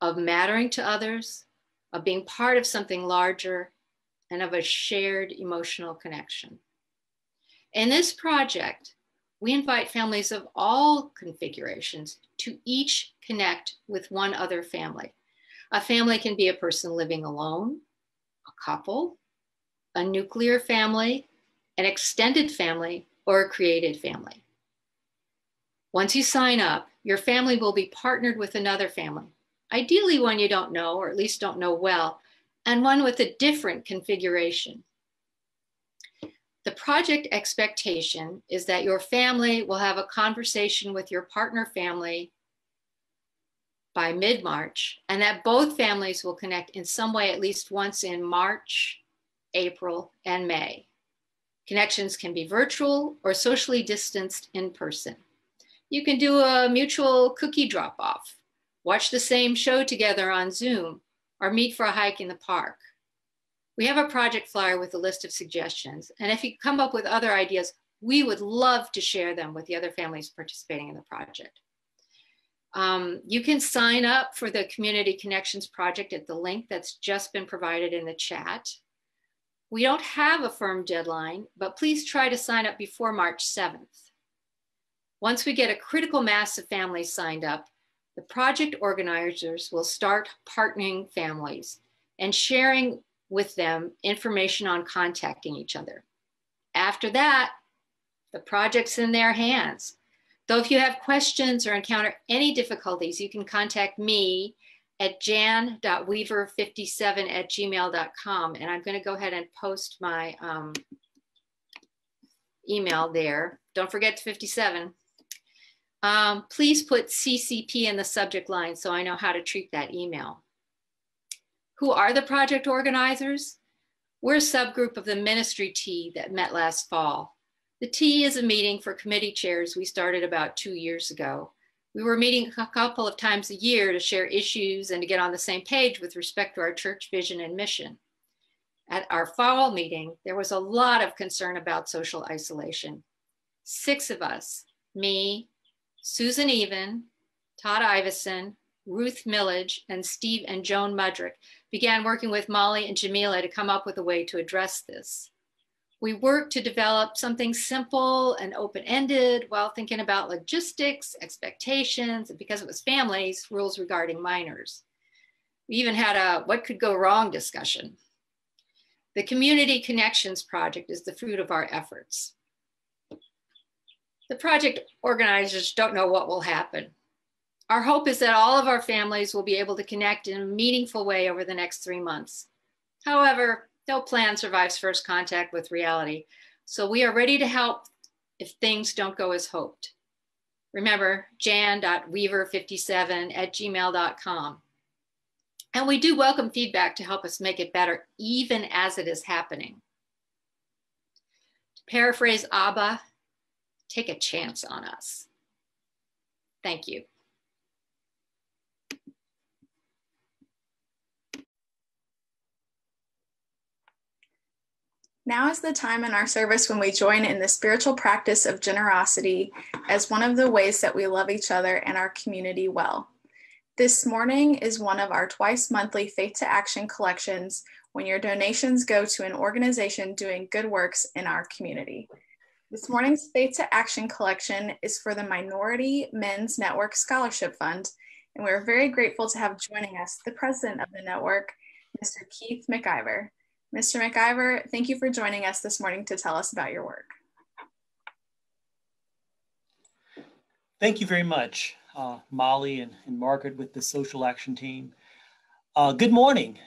of mattering to others, of being part of something larger, and of a shared emotional connection. In this project, we invite families of all configurations to each connect with one other family. A family can be a person living alone, a couple, a nuclear family, an extended family, or a created family. Once you sign up, your family will be partnered with another family, ideally one you don't know, or at least don't know well, and one with a different configuration. The project expectation is that your family will have a conversation with your partner family by mid March, and that both families will connect in some way at least once in March, April, and May. Connections can be virtual or socially distanced in person. You can do a mutual cookie drop off, watch the same show together on Zoom, or meet for a hike in the park. We have a project flyer with a list of suggestions, and if you come up with other ideas, we would love to share them with the other families participating in the project. Um, you can sign up for the Community Connections Project at the link that's just been provided in the chat. We don't have a firm deadline, but please try to sign up before March 7th. Once we get a critical mass of families signed up, the project organizers will start partnering families and sharing with them information on contacting each other. After that, the project's in their hands. Though if you have questions or encounter any difficulties, you can contact me at jan.weaver57 at gmail.com. And I'm going to go ahead and post my um, email there. Don't forget 57. Um, please put CCP in the subject line so I know how to treat that email. Who are the project organizers? We're a subgroup of the ministry T that met last fall. The T is a meeting for committee chairs we started about two years ago. We were meeting a couple of times a year to share issues and to get on the same page with respect to our church vision and mission. At our fall meeting, there was a lot of concern about social isolation. Six of us, me, Susan Even, Todd Iveson, Ruth Millage, and Steve and Joan Mudrick began working with Molly and Jamila to come up with a way to address this. We worked to develop something simple and open-ended while thinking about logistics, expectations, and because it was families, rules regarding minors. We even had a what could go wrong discussion. The Community Connections Project is the fruit of our efforts. The project organizers don't know what will happen. Our hope is that all of our families will be able to connect in a meaningful way over the next three months. However, no plan survives first contact with reality, so we are ready to help if things don't go as hoped. Remember, jan.weaver57 at gmail.com. And we do welcome feedback to help us make it better, even as it is happening. To paraphrase ABBA, take a chance on us. Thank you. Now is the time in our service when we join in the spiritual practice of generosity as one of the ways that we love each other and our community well. This morning is one of our twice monthly Faith to Action collections when your donations go to an organization doing good works in our community. This morning's Faith to Action collection is for the Minority Men's Network Scholarship Fund, and we're very grateful to have joining us the president of the network, Mr. Keith McIver. Mr. McIver, thank you for joining us this morning to tell us about your work. Thank you very much, uh, Molly and, and, Margaret with the Social Action Team. Uh, good morning.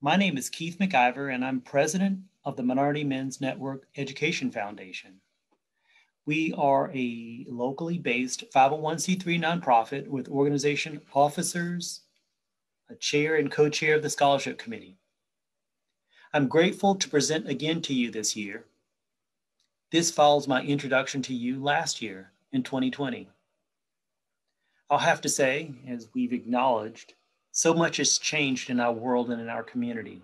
My name is Keith McIver, and I'm president of the Minority Men's Network Education Foundation. We are a locally based 501c3 nonprofit with organization officers, a chair and co chair of the scholarship committee. I'm grateful to present again to you this year. This follows my introduction to you last year in 2020. I'll have to say, as we've acknowledged, so much has changed in our world and in our community.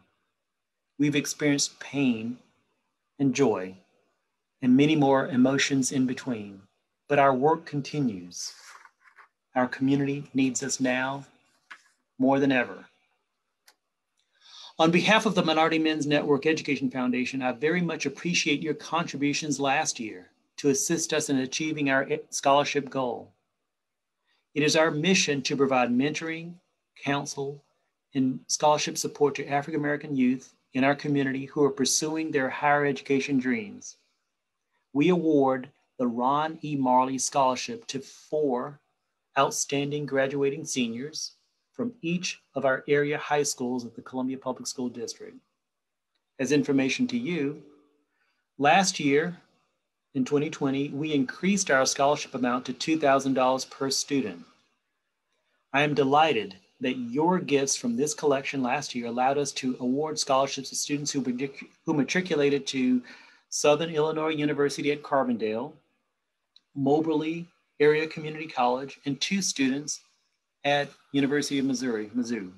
We've experienced pain and joy and many more emotions in between, but our work continues. Our community needs us now more than ever. On behalf of the Minority Men's Network Education Foundation, I very much appreciate your contributions last year to assist us in achieving our scholarship goal. It is our mission to provide mentoring, counsel, and scholarship support to African American youth in our community who are pursuing their higher education dreams. We award the Ron E. Marley Scholarship to four outstanding graduating seniors from each of our area high schools of the Columbia Public School District. As information to you, last year in 2020, we increased our scholarship amount to $2,000 per student. I am delighted that your gifts from this collection last year allowed us to award scholarships to students who, who matriculated to Southern Illinois University at Carbondale, Moberly Area Community College, and two students at University of Missouri, Mizzou.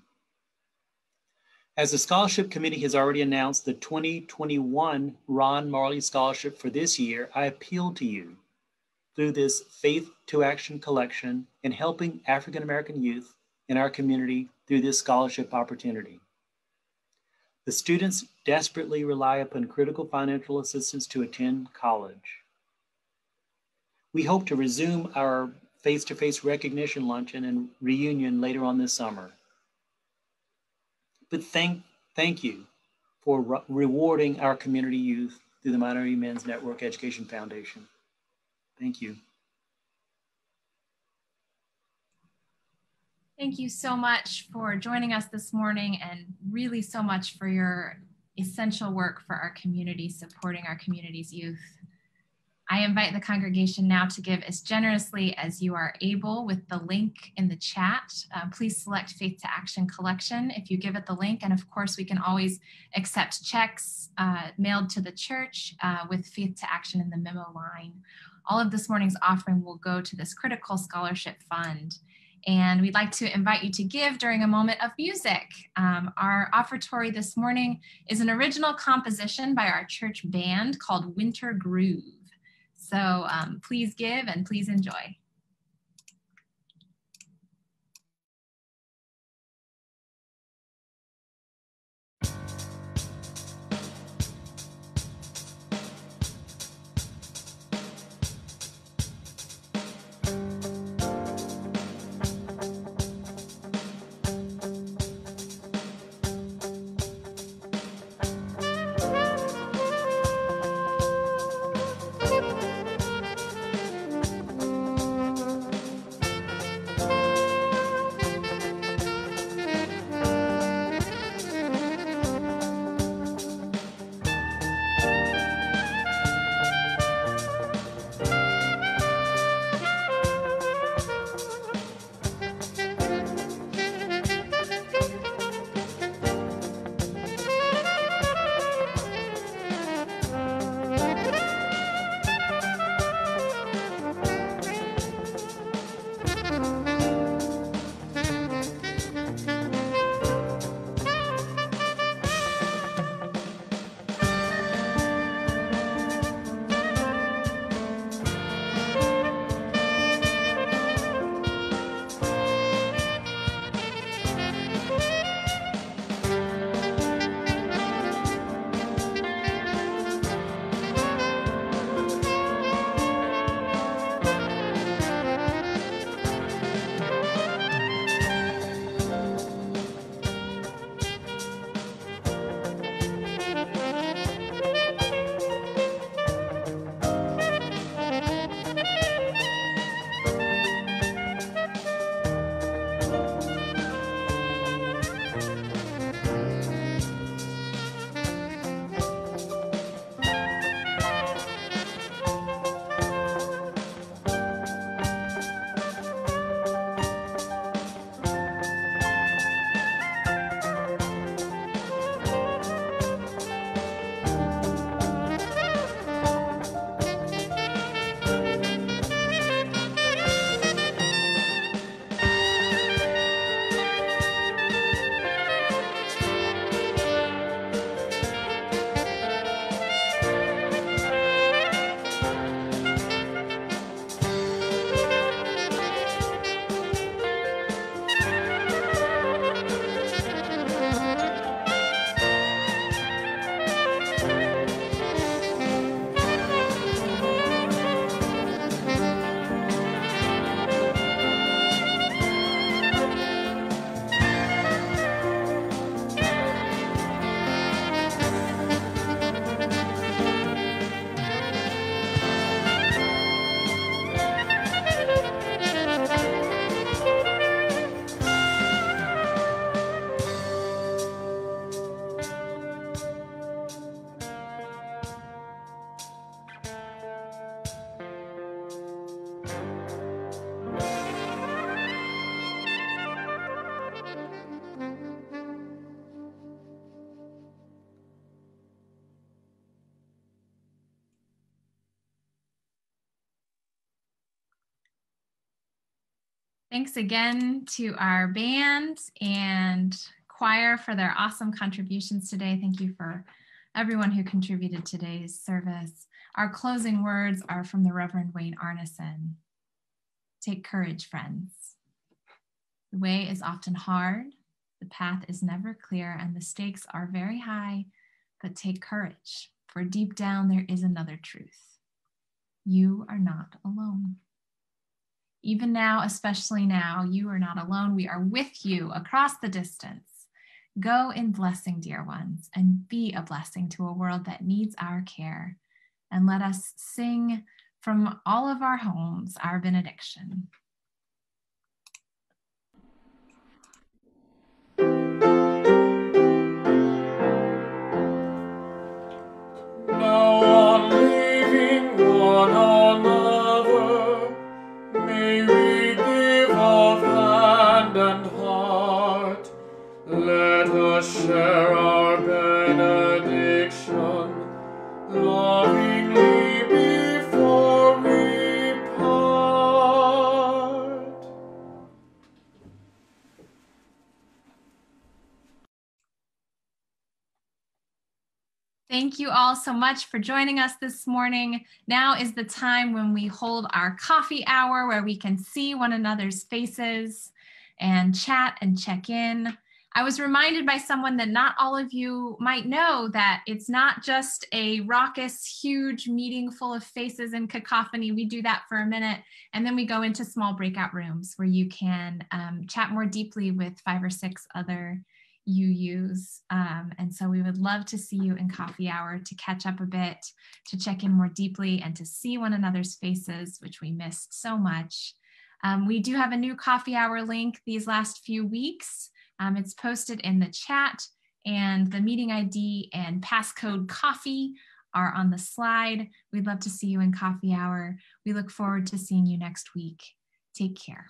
As the scholarship committee has already announced the 2021 Ron Marley Scholarship for this year, I appeal to you through this Faith to Action collection in helping African American youth in our community through this scholarship opportunity. The students desperately rely upon critical financial assistance to attend college. We hope to resume our face-to-face recognition luncheon and reunion later on this summer. But thank, thank you for re rewarding our community youth through the Minority Men's Network Education Foundation. Thank you. Thank you so much for joining us this morning and really so much for your essential work for our community, supporting our community's youth. I invite the congregation now to give as generously as you are able with the link in the chat. Uh, please select Faith to Action Collection if you give it the link. And of course, we can always accept checks uh, mailed to the church uh, with Faith to Action in the memo line. All of this morning's offering will go to this critical scholarship fund. And we'd like to invite you to give during a moment of music. Um, our offertory this morning is an original composition by our church band called Winter Groove. So um, please give and please enjoy. Thanks again to our band and choir for their awesome contributions today. Thank you for everyone who contributed today's service. Our closing words are from the Reverend Wayne Arnason. Take courage, friends. The way is often hard, the path is never clear, and the stakes are very high, but take courage, for deep down there is another truth. You are not alone. Even now, especially now, you are not alone. We are with you across the distance. Go in blessing, dear ones, and be a blessing to a world that needs our care. And let us sing from all of our homes our benediction. Thank you all so much for joining us this morning. Now is the time when we hold our coffee hour where we can see one another's faces and chat and check in. I was reminded by someone that not all of you might know that it's not just a raucous, huge meeting full of faces and cacophony. We do that for a minute, and then we go into small breakout rooms where you can um, chat more deeply with five or six other UUs. Um, and so we would love to see you in coffee hour to catch up a bit, to check in more deeply, and to see one another's faces, which we missed so much. Um, we do have a new coffee hour link these last few weeks. Um, it's posted in the chat and the meeting ID and passcode coffee are on the slide. We'd love to see you in coffee hour. We look forward to seeing you next week. Take care.